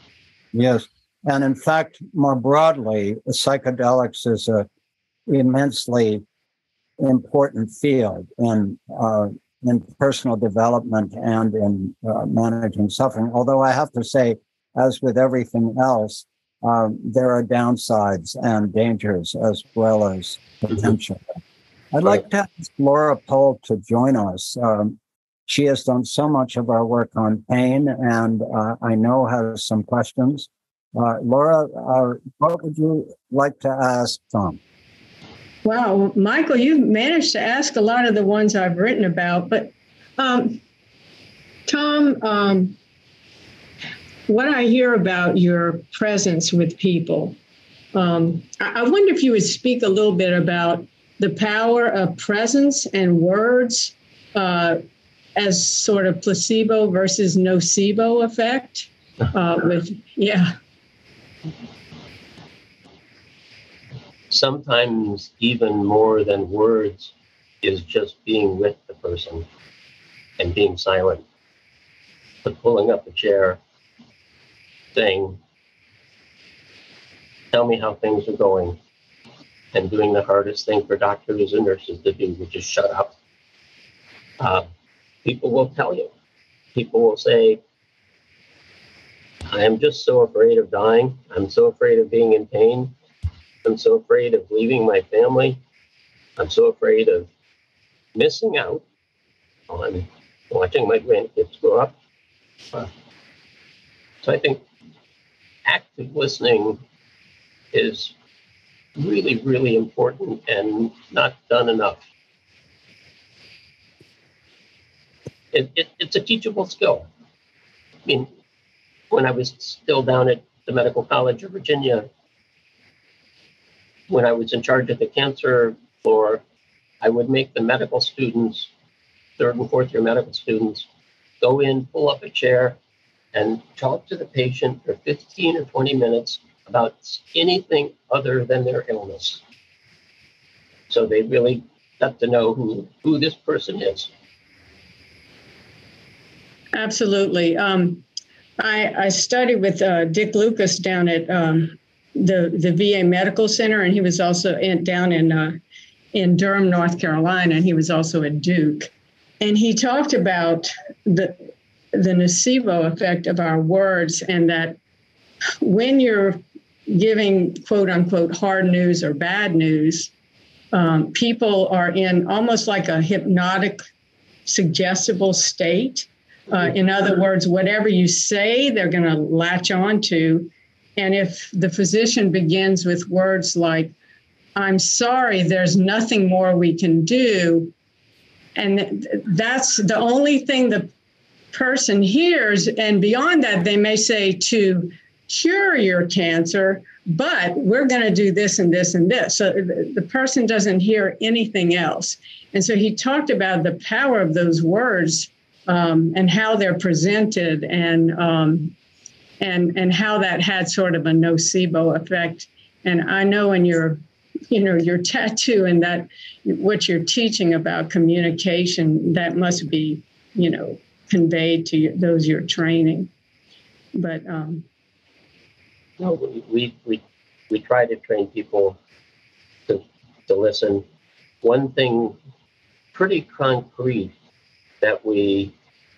Yes. And in fact, more broadly, psychedelics is a immensely important field in uh, in personal development and in uh, managing suffering. Although I have to say, as with everything else, um, there are downsides and dangers as well as potential. I'd like to ask Laura Pole to join us. Um, she has done so much of our work on pain, and uh, I know has some questions. Uh, Laura, uh, what would you like to ask Tom? Wow, Michael, you've managed to ask a lot of the ones I've written about, but um, Tom, um, what I hear about your presence with people, um, I, wonder if you would speak a little bit about the power of presence and words uh, as sort of placebo versus nocebo effect. Uh, with yeah. Sometimes even more than words is just being with the person and being silent. But pulling up a chair, saying, "Tell me how things are going," and doing the hardest thing for doctors and nurses to do, which is shut up. Uh, people will tell you. People will say, I am just so afraid of dying. I'm so afraid of being in pain. I'm so afraid of leaving my family. I'm so afraid of missing out on watching my grandkids grow up. So I think active listening is really, really important and not done enough. It, it, it's a teachable skill. I mean, when I was still down at the Medical College of Virginia, when I was in charge of the cancer floor, I would make the medical students, third and fourth year medical students, go in, pull up a chair, and talk to the patient for 15 or 20 minutes about anything other than their illness. So they really got to know who, who this person is. Absolutely. Um, I, I, studied with uh, Dick Lucas down at um, the the VA Medical Center, and he was also in, down in uh, in Durham, North Carolina, and he was also at Duke. And he talked about the the nocebo effect of our words, and that when you're giving quote unquote hard news or bad news, um, people are in almost like a hypnotic, suggestible state. Uh, in other words, whatever you say, they're going to latch on to. And if the physician begins with words like, I'm sorry, there's nothing more we can do, and that's the only thing the person hears. And beyond that, they may say to cure your cancer, but we're going to do this and this and this. So the person doesn't hear anything else. And so he talked about the power of those words um, and how they're presented and um, and and how that had sort of a nocebo effect. And I know in your you know your tattoo and that what you're teaching about communication that must be you know conveyed to those you're training. But um, no, we, we, we try to train people to, to listen. One thing pretty concrete that we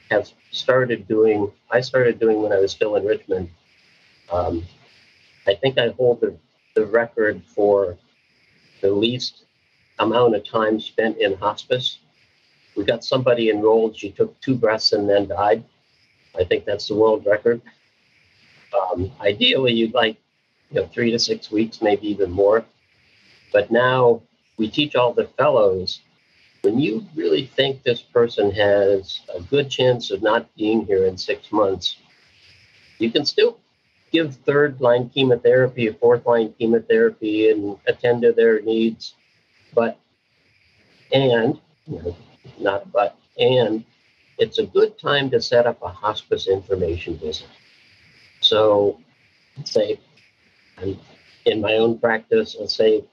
have started doing, I started doing when I was still in Richmond. Um, I think I hold the, the record for the least amount of time spent in hospice. We got somebody enrolled, she took two breaths and then died. I think that's the world record. Um, ideally, you'd like you know three to six weeks, maybe even more. But now we teach all the fellows when you really think this person has a good chance of not being here in six months, you can still give third line chemotherapy, fourth line chemotherapy, and attend to their needs. But, and, you know, not but, and it's a good time to set up a hospice information visit. So, say, I'm in my own practice, let's say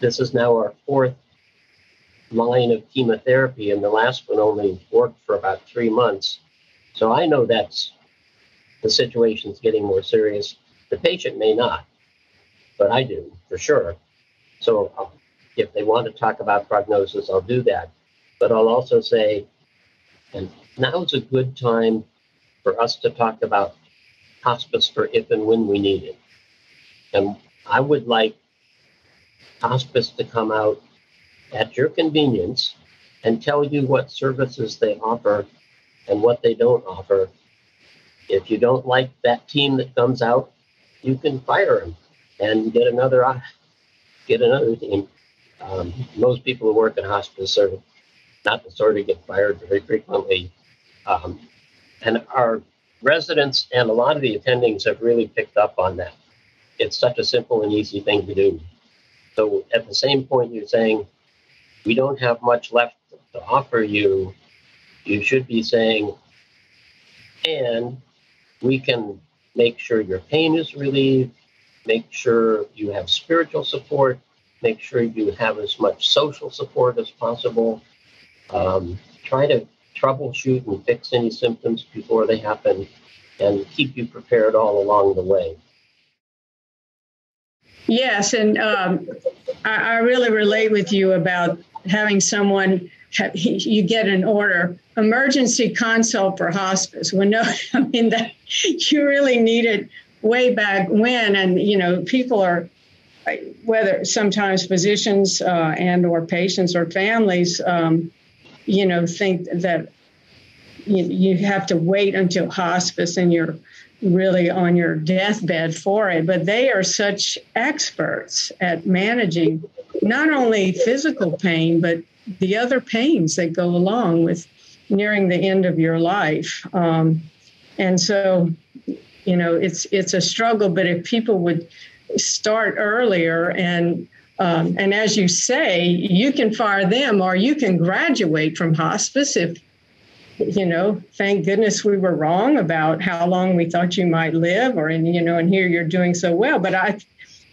this is now our fourth line of chemotherapy, and the last one only worked for about three months. So I know that's the situation's getting more serious. The patient may not, but I do for sure. So uh, if they want to talk about prognosis, I'll do that. But I'll also say, and now is a good time for us to talk about hospice for if and when we need it. And I would like hospice to come out at your convenience and tell you what services they offer and what they don't offer. If you don't like that team that comes out, you can fire them and get another uh, get another team. Um, most people who work in hospice are not the sort of get fired very frequently. Um, and our residents and a lot of the attendings have really picked up on that. It's such a simple and easy thing to do. So at the same point, you're saying, we don't have much left to offer you. You should be saying, and we can make sure your pain is relieved, make sure you have spiritual support, make sure you have as much social support as possible. Um, try to troubleshoot and fix any symptoms before they happen and keep you prepared all along the way. Yes, and um, I, I, really relate with you about having someone. You get an order, emergency consult for hospice. When no, I mean that you really need it way back when, and you know people are whether sometimes physicians uh, and or patients or families, um, you know, think that you, you have to wait until hospice and you're really on your deathbed for it. But they are such experts at managing not only physical pain, but the other pains that go along with nearing the end of your life. Um, and so, you know, it's it's a struggle. But if people would start earlier and um, and as you say, you can fire them or you can graduate from hospice if you know, thank goodness we were wrong about how long we thought you might live, or and you know, and here you're doing so well. But I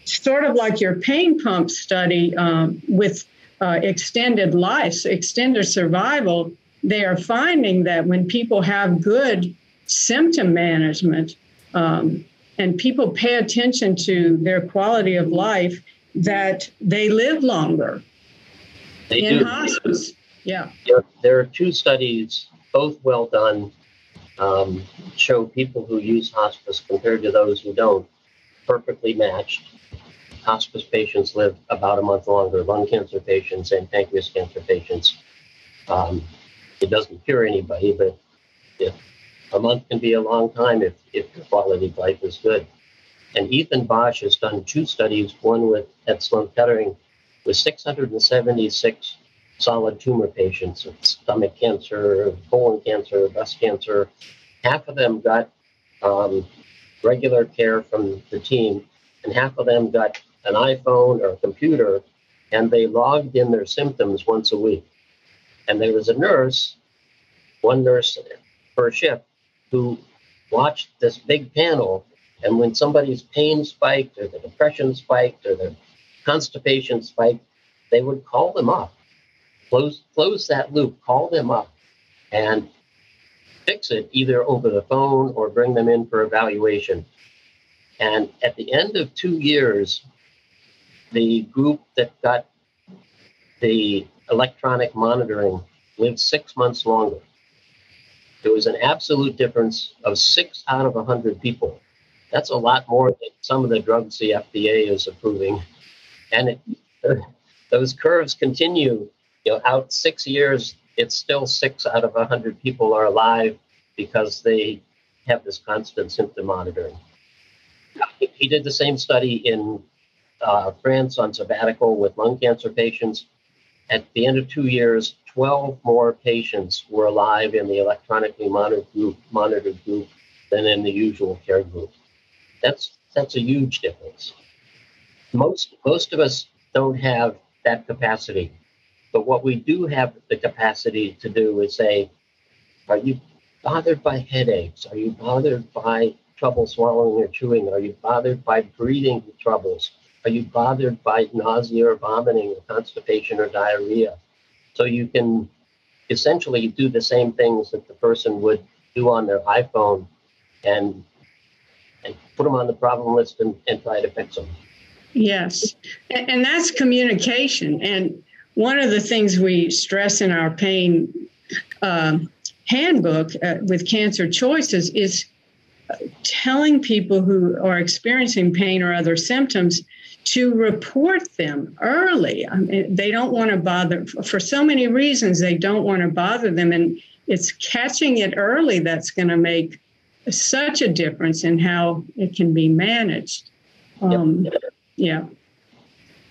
sort of like your pain pump study um, with uh, extended life, extended survival. They are finding that when people have good symptom management um, and people pay attention to their quality of life, that they live longer they in do. hospice. Yeah. There, there are two studies both well done, um, show people who use hospice compared to those who don't perfectly matched. Hospice patients live about a month longer, lung cancer patients and pancreas cancer patients. Um, it doesn't cure anybody, but if a month can be a long time if, if your quality of life is good. And Ethan Basch has done two studies, one with at Sloan Kettering with 676 solid tumor patients with stomach cancer, colon cancer, breast cancer. Half of them got um, regular care from the team, and half of them got an iPhone or a computer, and they logged in their symptoms once a week. And there was a nurse, one nurse per shift, who watched this big panel. And when somebody's pain spiked, or the depression spiked, or the constipation spiked, they would call them up close close that loop, call them up and fix it either over the phone or bring them in for evaluation. And at the end of two years, the group that got the electronic monitoring lived six months longer. There was an absolute difference of six out of a 100 people. That's a lot more than some of the drugs the FDA is approving. And it, those curves continue you know, out six years, it's still six out of a 100 people are alive because they have this constant symptom monitoring. He did the same study in uh, France on sabbatical with lung cancer patients. At the end of two years, 12 more patients were alive in the electronically monitored group, monitored group than in the usual care group. That's that's a huge difference. Most most of us don't have that capacity but what we do have the capacity to do is say, Are you bothered by headaches? Are you bothered by trouble swallowing or chewing? Are you bothered by breathing troubles? Are you bothered by nausea or vomiting or constipation or diarrhea? So you can essentially do the same things that the person would do on their iPhone and and put them on the problem list and, and try to fix them. Yes. And, that's communication. And one of the things we stress in our pain um, handbook uh, with cancer choices is telling people who are experiencing pain or other symptoms to report them early. I mean, they don't want to bother for so many reasons. They don't want to bother them, and it's catching it early that's going to make such a difference in how it can be managed. Um, yep. Yeah.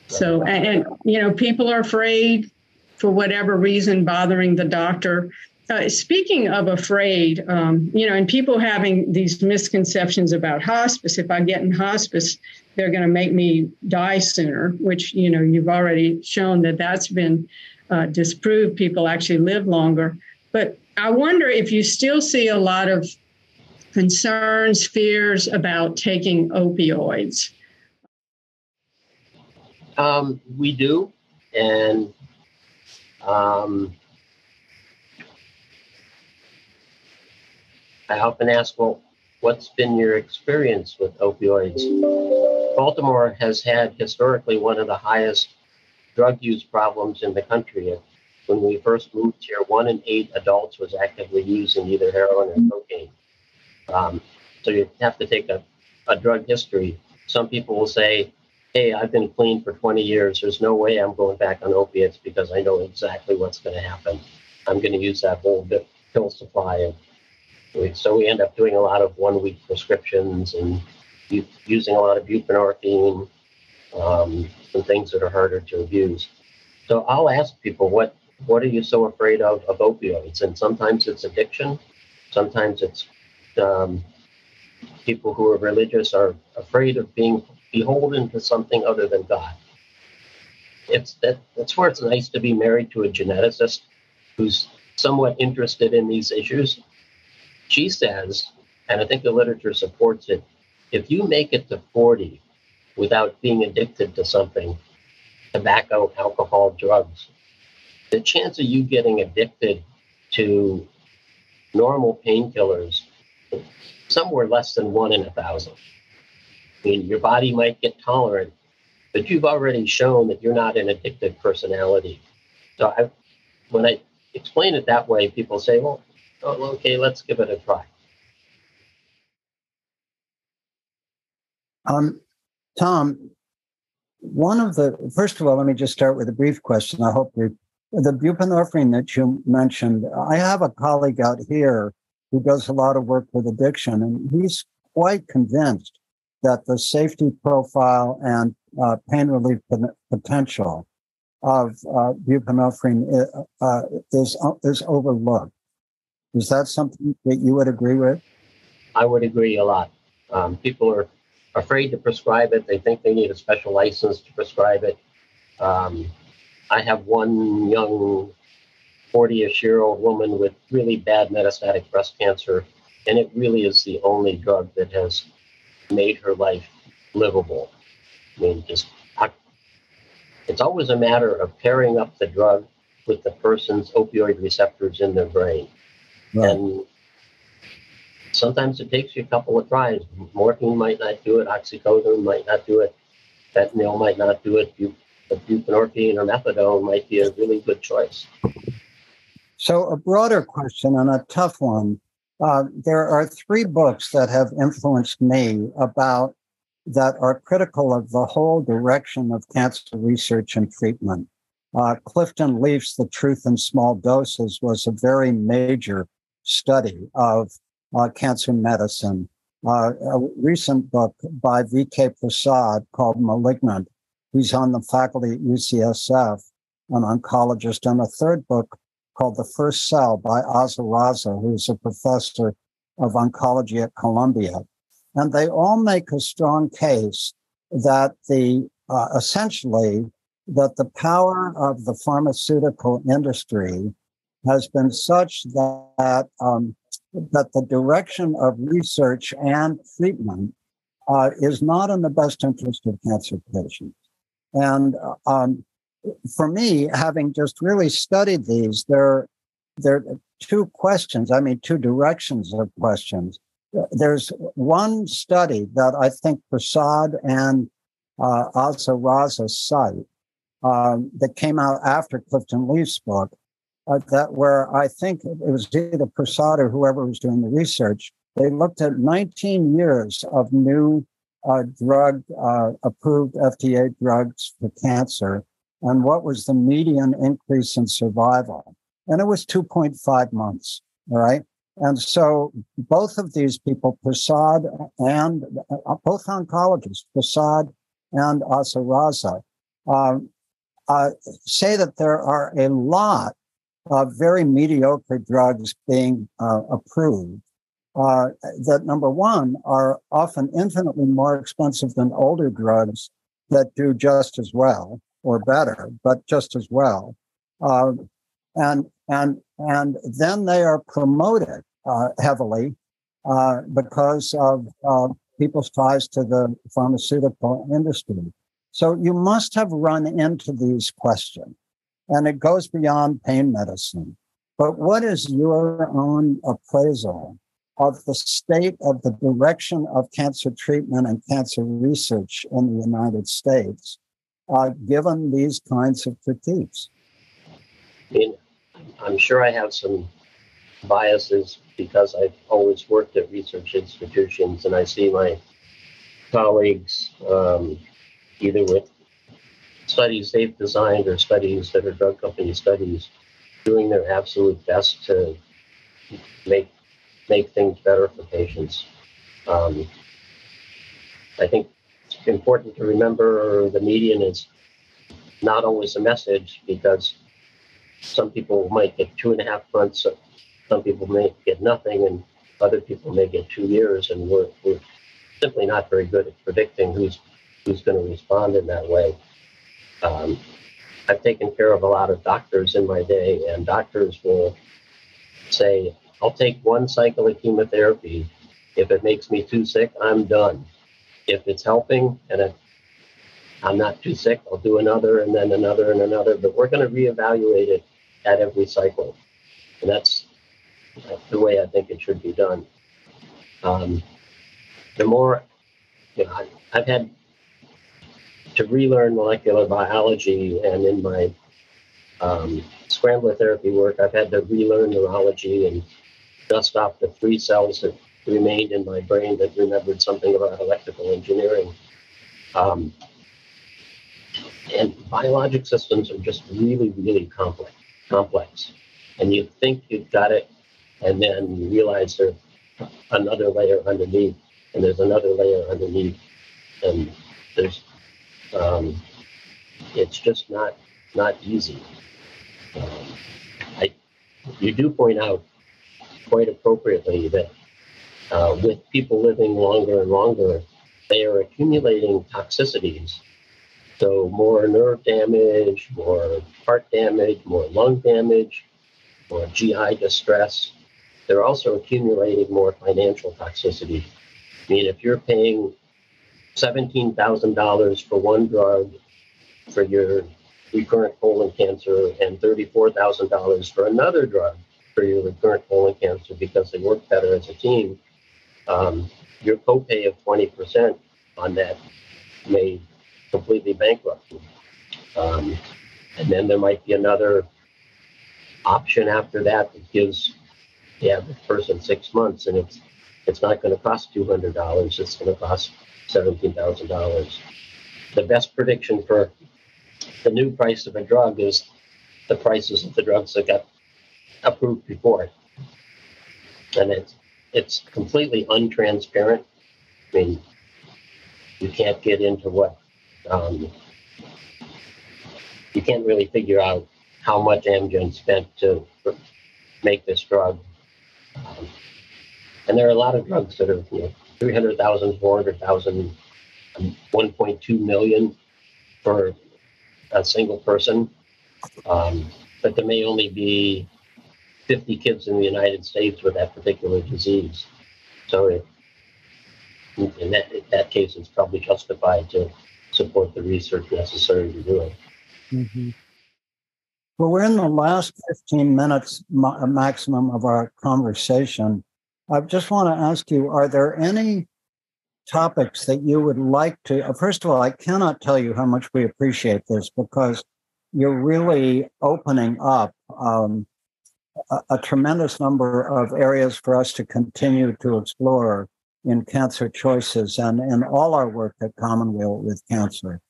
So, and, and, you know, people are afraid for whatever reason, bothering the doctor. Uh, speaking of afraid, um, you know, and people having these misconceptions about hospice, if I get in hospice, they're going to make me die sooner, which, you know, you've already shown that that's been uh, disproved. People actually live longer. But I wonder if you still see a lot of concerns, fears about taking opioids. Um, we do. And um, I often ask, well, what's been your experience with opioids? Baltimore has had historically one of the highest drug use problems in the country. When we first moved here, one in eight adults was actively using either heroin or cocaine. Um, so you have to take a, a drug history. Some people will say, hey, I've been clean for 20 years. There's no way I'm going back on opiates because I know exactly what's going to happen. I'm going to use that whole pill supply so we end up doing a lot of one week prescriptions and using a lot of buprenorphine um, and things that are harder to abuse. So I'll ask people, what what are you so afraid of of opioids? And sometimes it's addiction, sometimes it's um, people who are religious are afraid of being beholden to something other than God. It's that that's where it's nice to be married to a geneticist who's somewhat interested in these issues she says, and I think the literature supports it, if you make it to 40 without being addicted to something, tobacco, alcohol, drugs, the chance of you getting addicted to normal painkillers somewhere less than one in a thousand. I mean, your body might get tolerant, but you've already shown that you're not an addicted personality. So I, when I explain it that way, people say, well, oh, okay, let's give it a try. Um, Tom, one of the first of all, let me just start with a brief question. I hope you the buprenorphine that you mentioned. I have a colleague out here who does a lot of work with addiction, and he's quite convinced that the safety profile and uh, pain relief potential of uh, buprenorphine uh, uh is is overlooked. Is that something that you would agree with? I would agree a lot. Um, people are afraid to prescribe it. They think they need a special license to prescribe it. Um, I have one young 40ish year old woman with really bad metastatic breast cancer, and it really is the only drug that has made her life livable. I mean, just it's always a matter of pairing up the drug with the person's opioid receptors in their brain. Right. And sometimes it takes you a couple of tries. Morphine might not do it, oxycodone might not do it, fentanyl might not do it. but buprenorphine or methadone might be a really good choice. So, a broader question and a tough one. Uh, there are three books that have influenced me about that are critical of the whole direction of cancer research and treatment. Uh, Clifton Leaf's The Truth in Small Doses was a very major study of uh, cancer medicine. Uh, a recent book by V.K. Prasad called Malignant. He's on the faculty at UCSF, an oncologist, and a third book called The First Cell by Azra Raza, who's a professor of oncology at Columbia. And they all make a strong case that the uh, essentially that the power of the pharmaceutical industry has been such that um, that the direction of research and treatment uh, is not in the best interest of cancer patients. And um, for me, having just really studied these, there, there are two questions. I mean, two directions of questions. There's one study that I think Prasad and uh, Azra Raza cite um, that came out after Clifton Leaf's book, uh, that where I think it was either Prasad or whoever was doing the research. They looked at 19 years of new uh, drug uh, approved FDA drugs for cancer and what was the median increase in survival. And it was 2.5 months. All right. And so both of these people, Prasad and uh, both oncologists, Prasad and Azra Raza, um, uh, say that there are a lot of very mediocre drugs being uh, approved uh, that number one are often infinitely more expensive than older drugs that do just as well or better, but just as well. Uh, and and and then they are promoted uh, heavily uh, because of uh, people's ties to the pharmaceutical industry. So you must have run into these questions, and it goes beyond pain medicine. But what is your own appraisal of the state of the direction of cancer treatment and cancer research in the United States, uh, given these kinds of critiques? I mean, I'm sure I have some biases because I've always worked at research institutions and I see my colleagues um, either with studies they've designed or studies that are drug company studies doing their absolute best to make make things better for patients. Um, I think it's important to remember the median is not always a message because some people might get two and a half months, some people may get nothing, and other people may get two years, and we're, we're simply not very good at predicting who's who's going to respond in that way. Um, I've taken care of a lot of doctors in my day, and doctors will say, I'll take one cycle of chemotherapy. If it makes me too sick, I'm done. If it's helping and it, I'm not too sick, I'll do another and then another and another. But we're going to reevaluate it at every cycle. And that's, the way I think it should be done. Um, the more, you know, I've had to relearn molecular biology and in my um, scrambler therapy work, I've had to relearn neurology and dust off the three cells that remained in my brain that remembered something about electrical engineering. Um, and biologic systems are just really, really complex. Complex, and you think you've got it, and then you realize there's another layer underneath, and there's another layer underneath, and there's um, it's just not not easy. Um, I, you do point out quite appropriately that uh, with people living longer and longer, they are accumulating toxicities. So, more nerve damage, more heart damage, more lung damage, more GI distress. They're also accumulating more financial toxicity. I mean, if you're paying $17,000 for one drug for your recurrent colon cancer and $34,000 for another drug for your recurrent colon cancer because they work better as a team, um, your copay of 20% on that may completely bankrupt you. Um, and then there might be another option after that that gives the average person six months, and it's it's not going to cost two hundred dollars. It's going to cost seventeen thousand dollars. The best prediction for the new price of a drug is the prices of the drugs that got approved before it. And it's it's completely untransparent. I mean, you can't get into what um, you can't really figure out how much Amgen spent to make this drug. Um, and there are a lot of drugs that are you know, 300,000, 400,000, 1.2 million for a single person. Um, but there may only be 50 kids in the United States with that particular disease. So it, in that, in that case, it's probably justified to support the research necessary to do it. Mm-hmm. Well, we're in the last 15 minutes ma- maximum of our conversation. I just want to ask you are there any topics that you would like to? Uh, first of all, I cannot tell you how much we appreciate this because you're really opening up um, a, a tremendous number of areas for us to continue to explore in cancer choices and in all our work at Commonweal with cancer.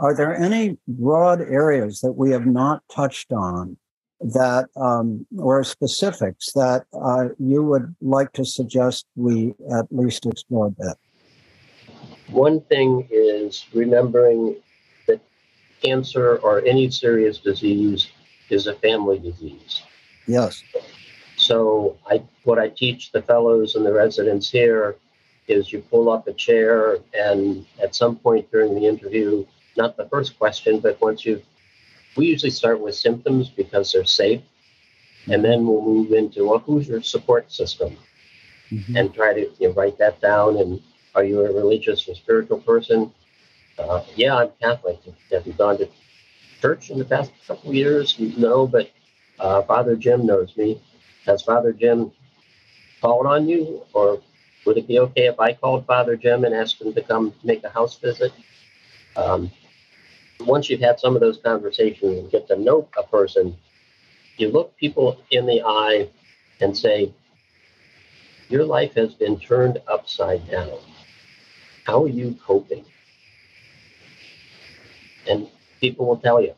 Are there any broad areas that we have not touched on that, um, or specifics that uh, you would like to suggest we at least explore a bit? One thing is remembering that cancer or any serious disease is a family disease. Yes. So I what I teach the fellows and the residents here is you pull up a chair and at some point during the interview, not the first question, but once you we usually start with symptoms because they're safe. And then we'll move into well, who's your support system? Mm-hmm. And try to you know, write that down. And are you a religious or spiritual person? Uh, yeah, I'm Catholic. Have you gone to church in the past couple of years? No, but uh, Father Jim knows me. Has Father Jim called on you? Or would it be okay if I called Father Jim and asked him to come make a house visit? Um, once you've had some of those conversations and get to know a person, you look people in the eye and say, Your life has been turned upside down. How are you coping? And people will tell you,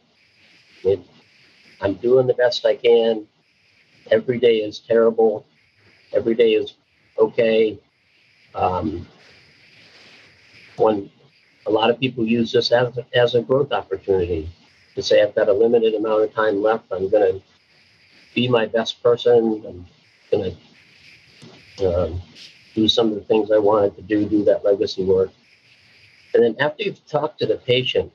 I'm doing the best I can. Every day is terrible. Every day is okay. Um, one, a lot of people use this as, as a growth opportunity to say, I've got a limited amount of time left. I'm going to be my best person. I'm going to um, do some of the things I wanted to do, do that legacy work. And then after you've talked to the patient,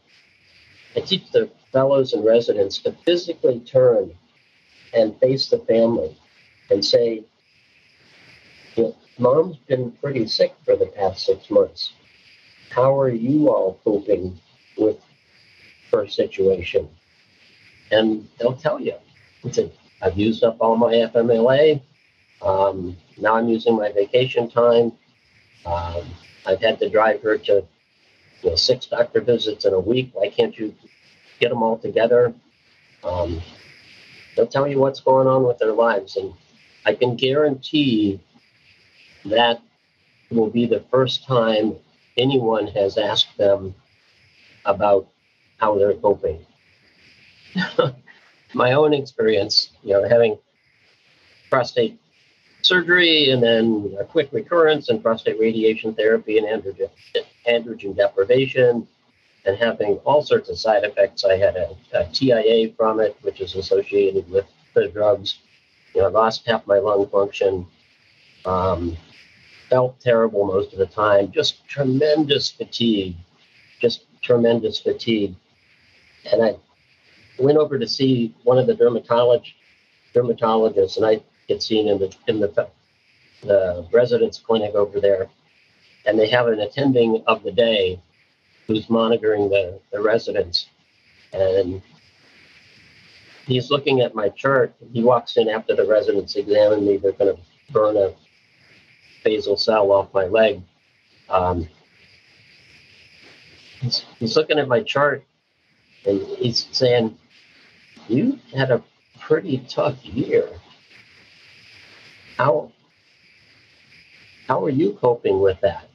I teach the fellows and residents to physically turn and face the family and say, Mom's been pretty sick for the past six months. How are you all coping with her situation? And they'll tell you. I've used up all my FMLA. Um, now I'm using my vacation time. Um, I've had to drive her to you know, six doctor visits in a week. Why can't you get them all together? Um, they'll tell you what's going on with their lives. And I can guarantee that will be the first time anyone has asked them about how they're coping. My own experience, you know, having prostate surgery and then a quick recurrence and prostate radiation therapy and androgen, androgen deprivation and having all sorts of side effects. I had a, a TIA from it, which is associated with the drugs. You know, I lost half my lung function. Um, felt terrible most of the time, just tremendous fatigue, just tremendous fatigue. And I went over to see one of the dermatologist dermatologists, and I get seen in the in the the residence clinic over there, and they have an attending of the day who's monitoring the, the residents. And he's looking at my chart. He walks in after the residents examine me. They're going to burn a basal cell off my leg. Um, he's, he's looking at my chart and he's saying, You had a pretty tough year. How how are you coping with that?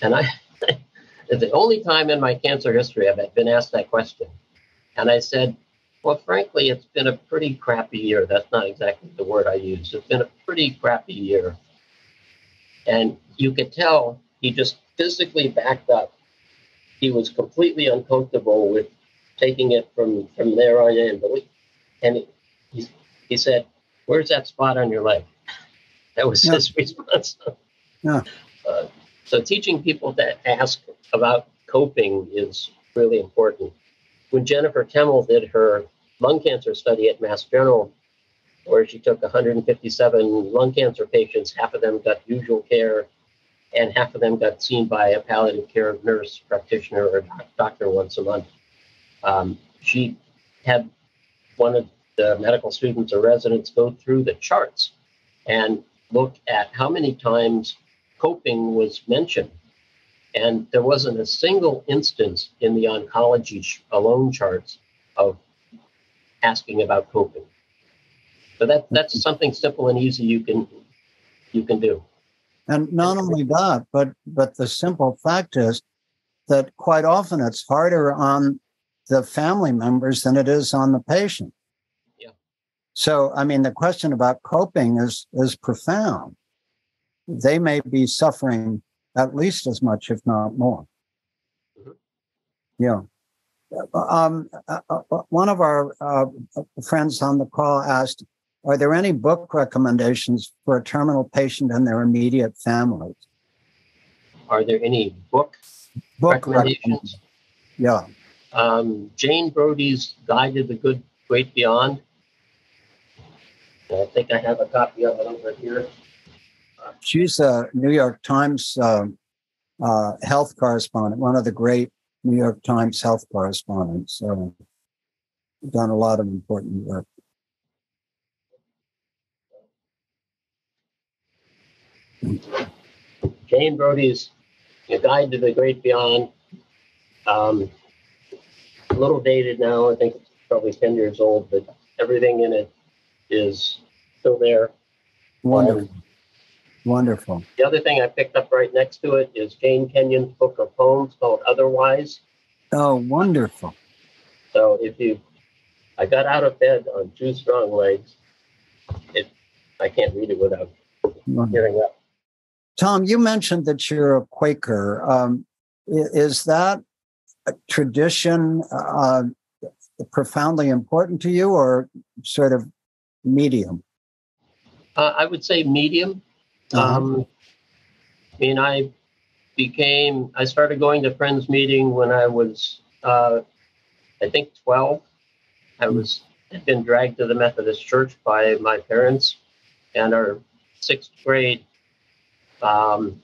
And I the only time in my cancer history I've been asked that question. And I said, Well, frankly, it's been a pretty crappy year. That's not exactly the word I use. It's been a pretty crappy year. And you could tell he just physically backed up. He was completely uncomfortable with taking it from, from there on in. But we, and he, he said, Where's that spot on your leg? That was yeah. his response. Yeah. Uh, so teaching people to ask about coping is really important. When Jennifer Temel did her lung cancer study at Mass General, where she took 157 lung cancer patients. Half of them got usual care, and half of them got seen by a palliative care nurse practitioner or doctor once a month. Um, she had one of the medical students or residents go through the charts and look at how many times coping was mentioned. And there wasn't a single instance in the oncology alone charts of asking about coping. So that that's something simple and easy you can you can do. And not only that, but but the simple fact is that quite often it's harder on the family members than it is on the patient. Yeah. So I mean the question about coping is is profound. They may be suffering at least as much, if not more. Mm-hmm. Yeah. Um, uh, uh, uh, one of our uh, friends on the call asked, are there any book recommendations for a terminal patient and their immediate families? Are there any book, book recommendations? Yeah. Um, Jane Brody's Guide to the Good Great Beyond. I think I have a copy of it over here. She's a New York Times uh, uh, health correspondent, one of the great New York Times health correspondents. So, done a lot of important work. Jane Brody's A Guide to the Great Beyond. Um, a little dated now. I think it's probably 10 years old, but everything in it is still there. Wonderful. Um, Wonderful. The other thing I picked up right next to it is Jane Kenyon's book of poems called Otherwise. Oh, wonderful. So if you, I got out of bed on two strong legs. It, I can't read it without wonderful. hearing up. Tom, you mentioned that you're a Quaker. Um, is that a tradition uh, profoundly important to you or sort of medium? Uh, I would say medium. Uh-huh. Um, I mean, I became, I started going to Friends meeting when I was, uh, I think, 12. I was, had been dragged to the Methodist Church by my parents, and our sixth grade um,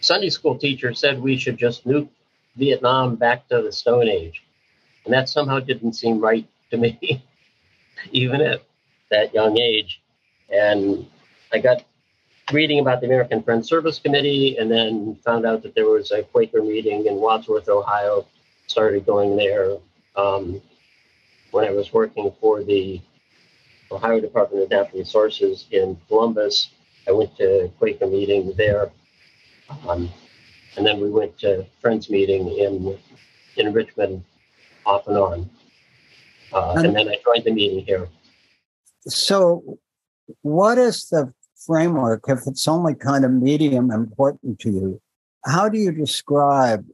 Sunday school teacher said we should just nuke Vietnam back to the Stone Age. And that somehow didn't seem right to me, even at that young age. And I got reading about the American Friends Service Committee and then found out that there was a Quaker meeting in Wadsworth, Ohio. Started going there um, when I was working for the Ohio Department of Natural Resources in Columbus. I went to Quaker meeting there. Um, and then we went to Friends meeting in in Richmond off and on. Uh, and then I joined the meeting here. So, what is the framework, if it's only kind of medium important to you, how do you describe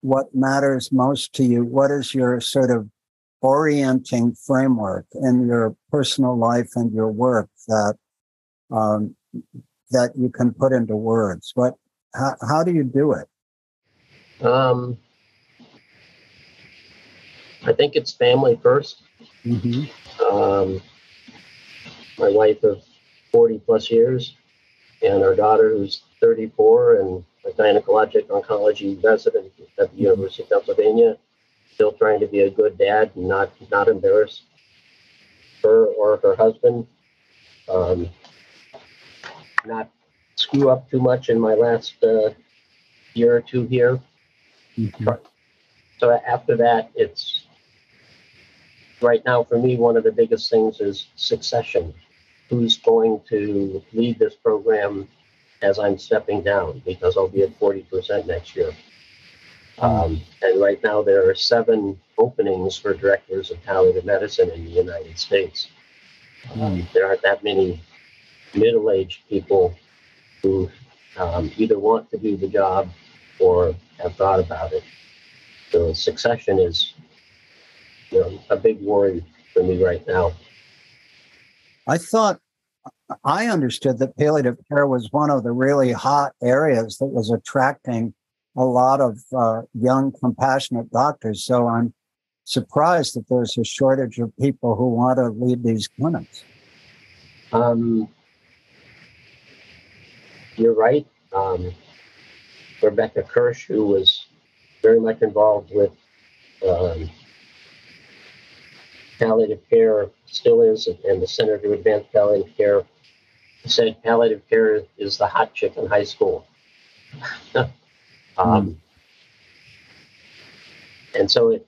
what matters most to you? What is your sort of orienting framework in your personal life and your work that um, that you can put into words? What how, how do you do it? Um, I think it's family 1st mm-hmm. um, my wife of 40 plus years, and our daughter who's 34 and a gynecologic oncology resident at the University of Pennsylvania, still trying to be a good dad and not not embarrass her or her husband. Um, not screw up too much in my last uh, year or two here. Mm-hmm. So after that, it's right now for me one of the biggest things is succession who's going to lead this program as I'm stepping down because I'll be at 40% next year. Um, and right now, there are seven openings for directors of palliative medicine in the United States. Um, there aren't that many middle aged people who um, either want to do the job or have thought about it. So, succession is you know, a big worry for me right now. I thought I understood that palliative care was one of the really hot areas that was attracting a lot of uh, young, compassionate doctors. So I'm surprised that there's a shortage of people who want to lead these clinics. Um, you're right. Um, Rebecca Kirch, who was very much involved with um, palliative care, still is, and the Center to Advance Palliative Care said palliative care is the hot chick in high school. um, And so it,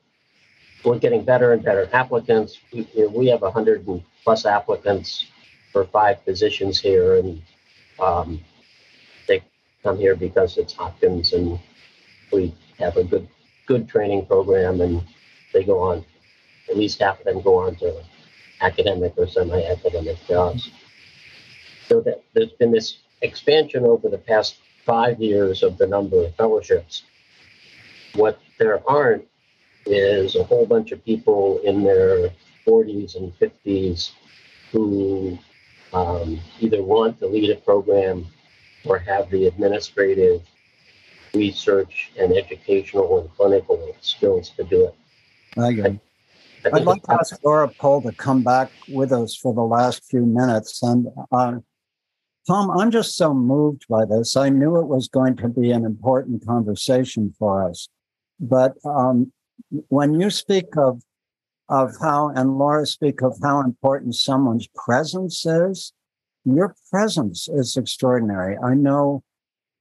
we're getting better and better applicants. We, we have 100 plus applicants for five positions here, and um, come here because it's Hopkins, and we have a good good training program, and they go on. At least half of them go on to academic or semi-academic jobs. So that there's been this expansion over the past five years of the number of fellowships. What there aren't is a whole bunch of people in their 40s and 50s who um, either want to lead a program or have the administrative research and educational and clinical skills to do it. I agree. I would like to ask Laura Pole to come back with us for the last few minutes. And uh, Tom, I'm just so moved by this. I knew it was going to be an important conversation for us. But um, when you speak of of how and Laura speak of how important someone's presence is, your presence is extraordinary. I know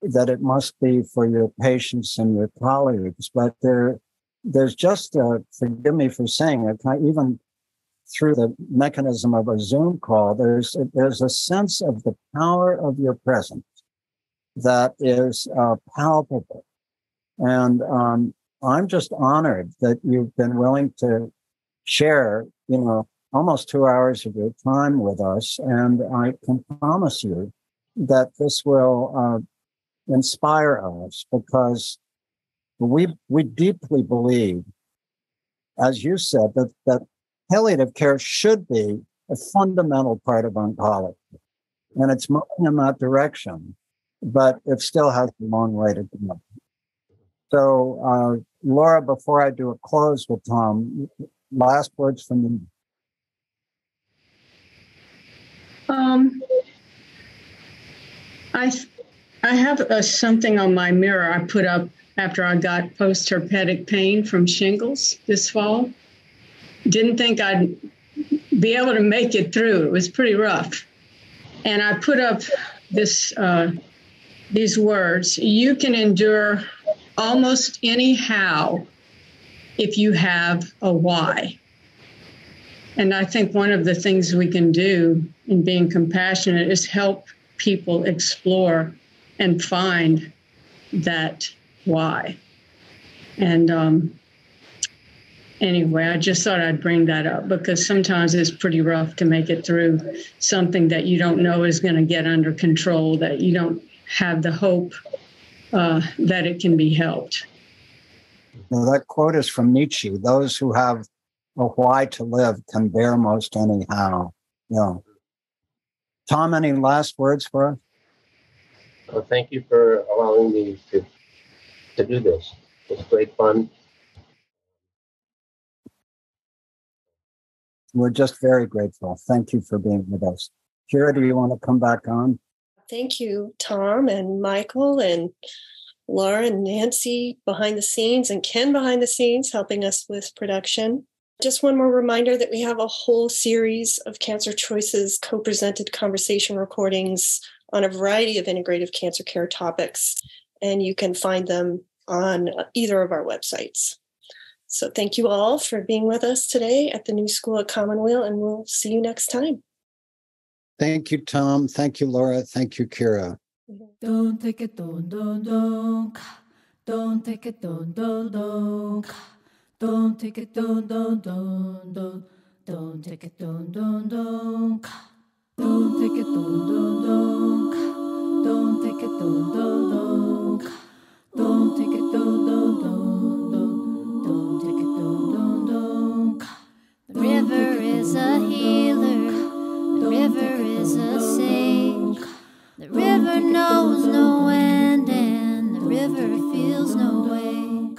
that it must be for your patients and your colleagues, but there there's just a, forgive me for saying it, even through the mechanism of a Zoom call, there's there's a sense of the power of your presence that is uh, palpable, and um, I'm just honored that you've been willing to share, you know, almost two hours of your time with us. And I can promise you that this will uh, inspire us because we, we deeply believe, as you said, that, that palliative care should be a fundamental part of oncology. And it's moving in that direction, but it still has a long way to go. So, uh, Laura, before I do a close with Tom, last words from you. Um, I I have a, something on my mirror I put up after I got post herpetic pain from shingles this fall. Didn't think I'd be able to make it through. It was pretty rough, and I put up this uh, these words: "You can endure almost anyhow if you have a why. And I think one of the things we can do in being compassionate is help people explore and find that why. And um, anyway, I just thought I'd bring that up because sometimes it's pretty rough to make it through something that you don't know is going to get under control, that you don't have the hope uh, that it can be helped. Well, that quote is from Nietzsche those who have a why to live can bear most anyhow. Yeah. Tom, any last words for us? Well, thank you for allowing me to, to do this. It's great fun. We're just very grateful. Thank you for being with us. Kira, do you want to come back on? Thank you, Tom and Michael and Laura and Nancy behind the scenes and Ken behind the scenes helping us with production. Just one more reminder that we have a whole series of Cancer Choices co presented conversation recordings on a variety of integrative cancer care topics, and you can find them on either of our websites. So, thank you all for being with us today at the New School at Commonweal, and we'll see you next time. Thank you, Tom. Thank you, Laura. Thank you, Kira. Don't take it, don't, don't, don't. Don't take it, don't, don't, don't. Don't take it down, down, down, down. Don't take it down, down, down. Don't take it down, down, down. Don't take it down, down, down. Don't take it down, down, down, down. Don't take it down, down, down. The river is a healer. The river is a sage. The river knows no end, and the river feels no way.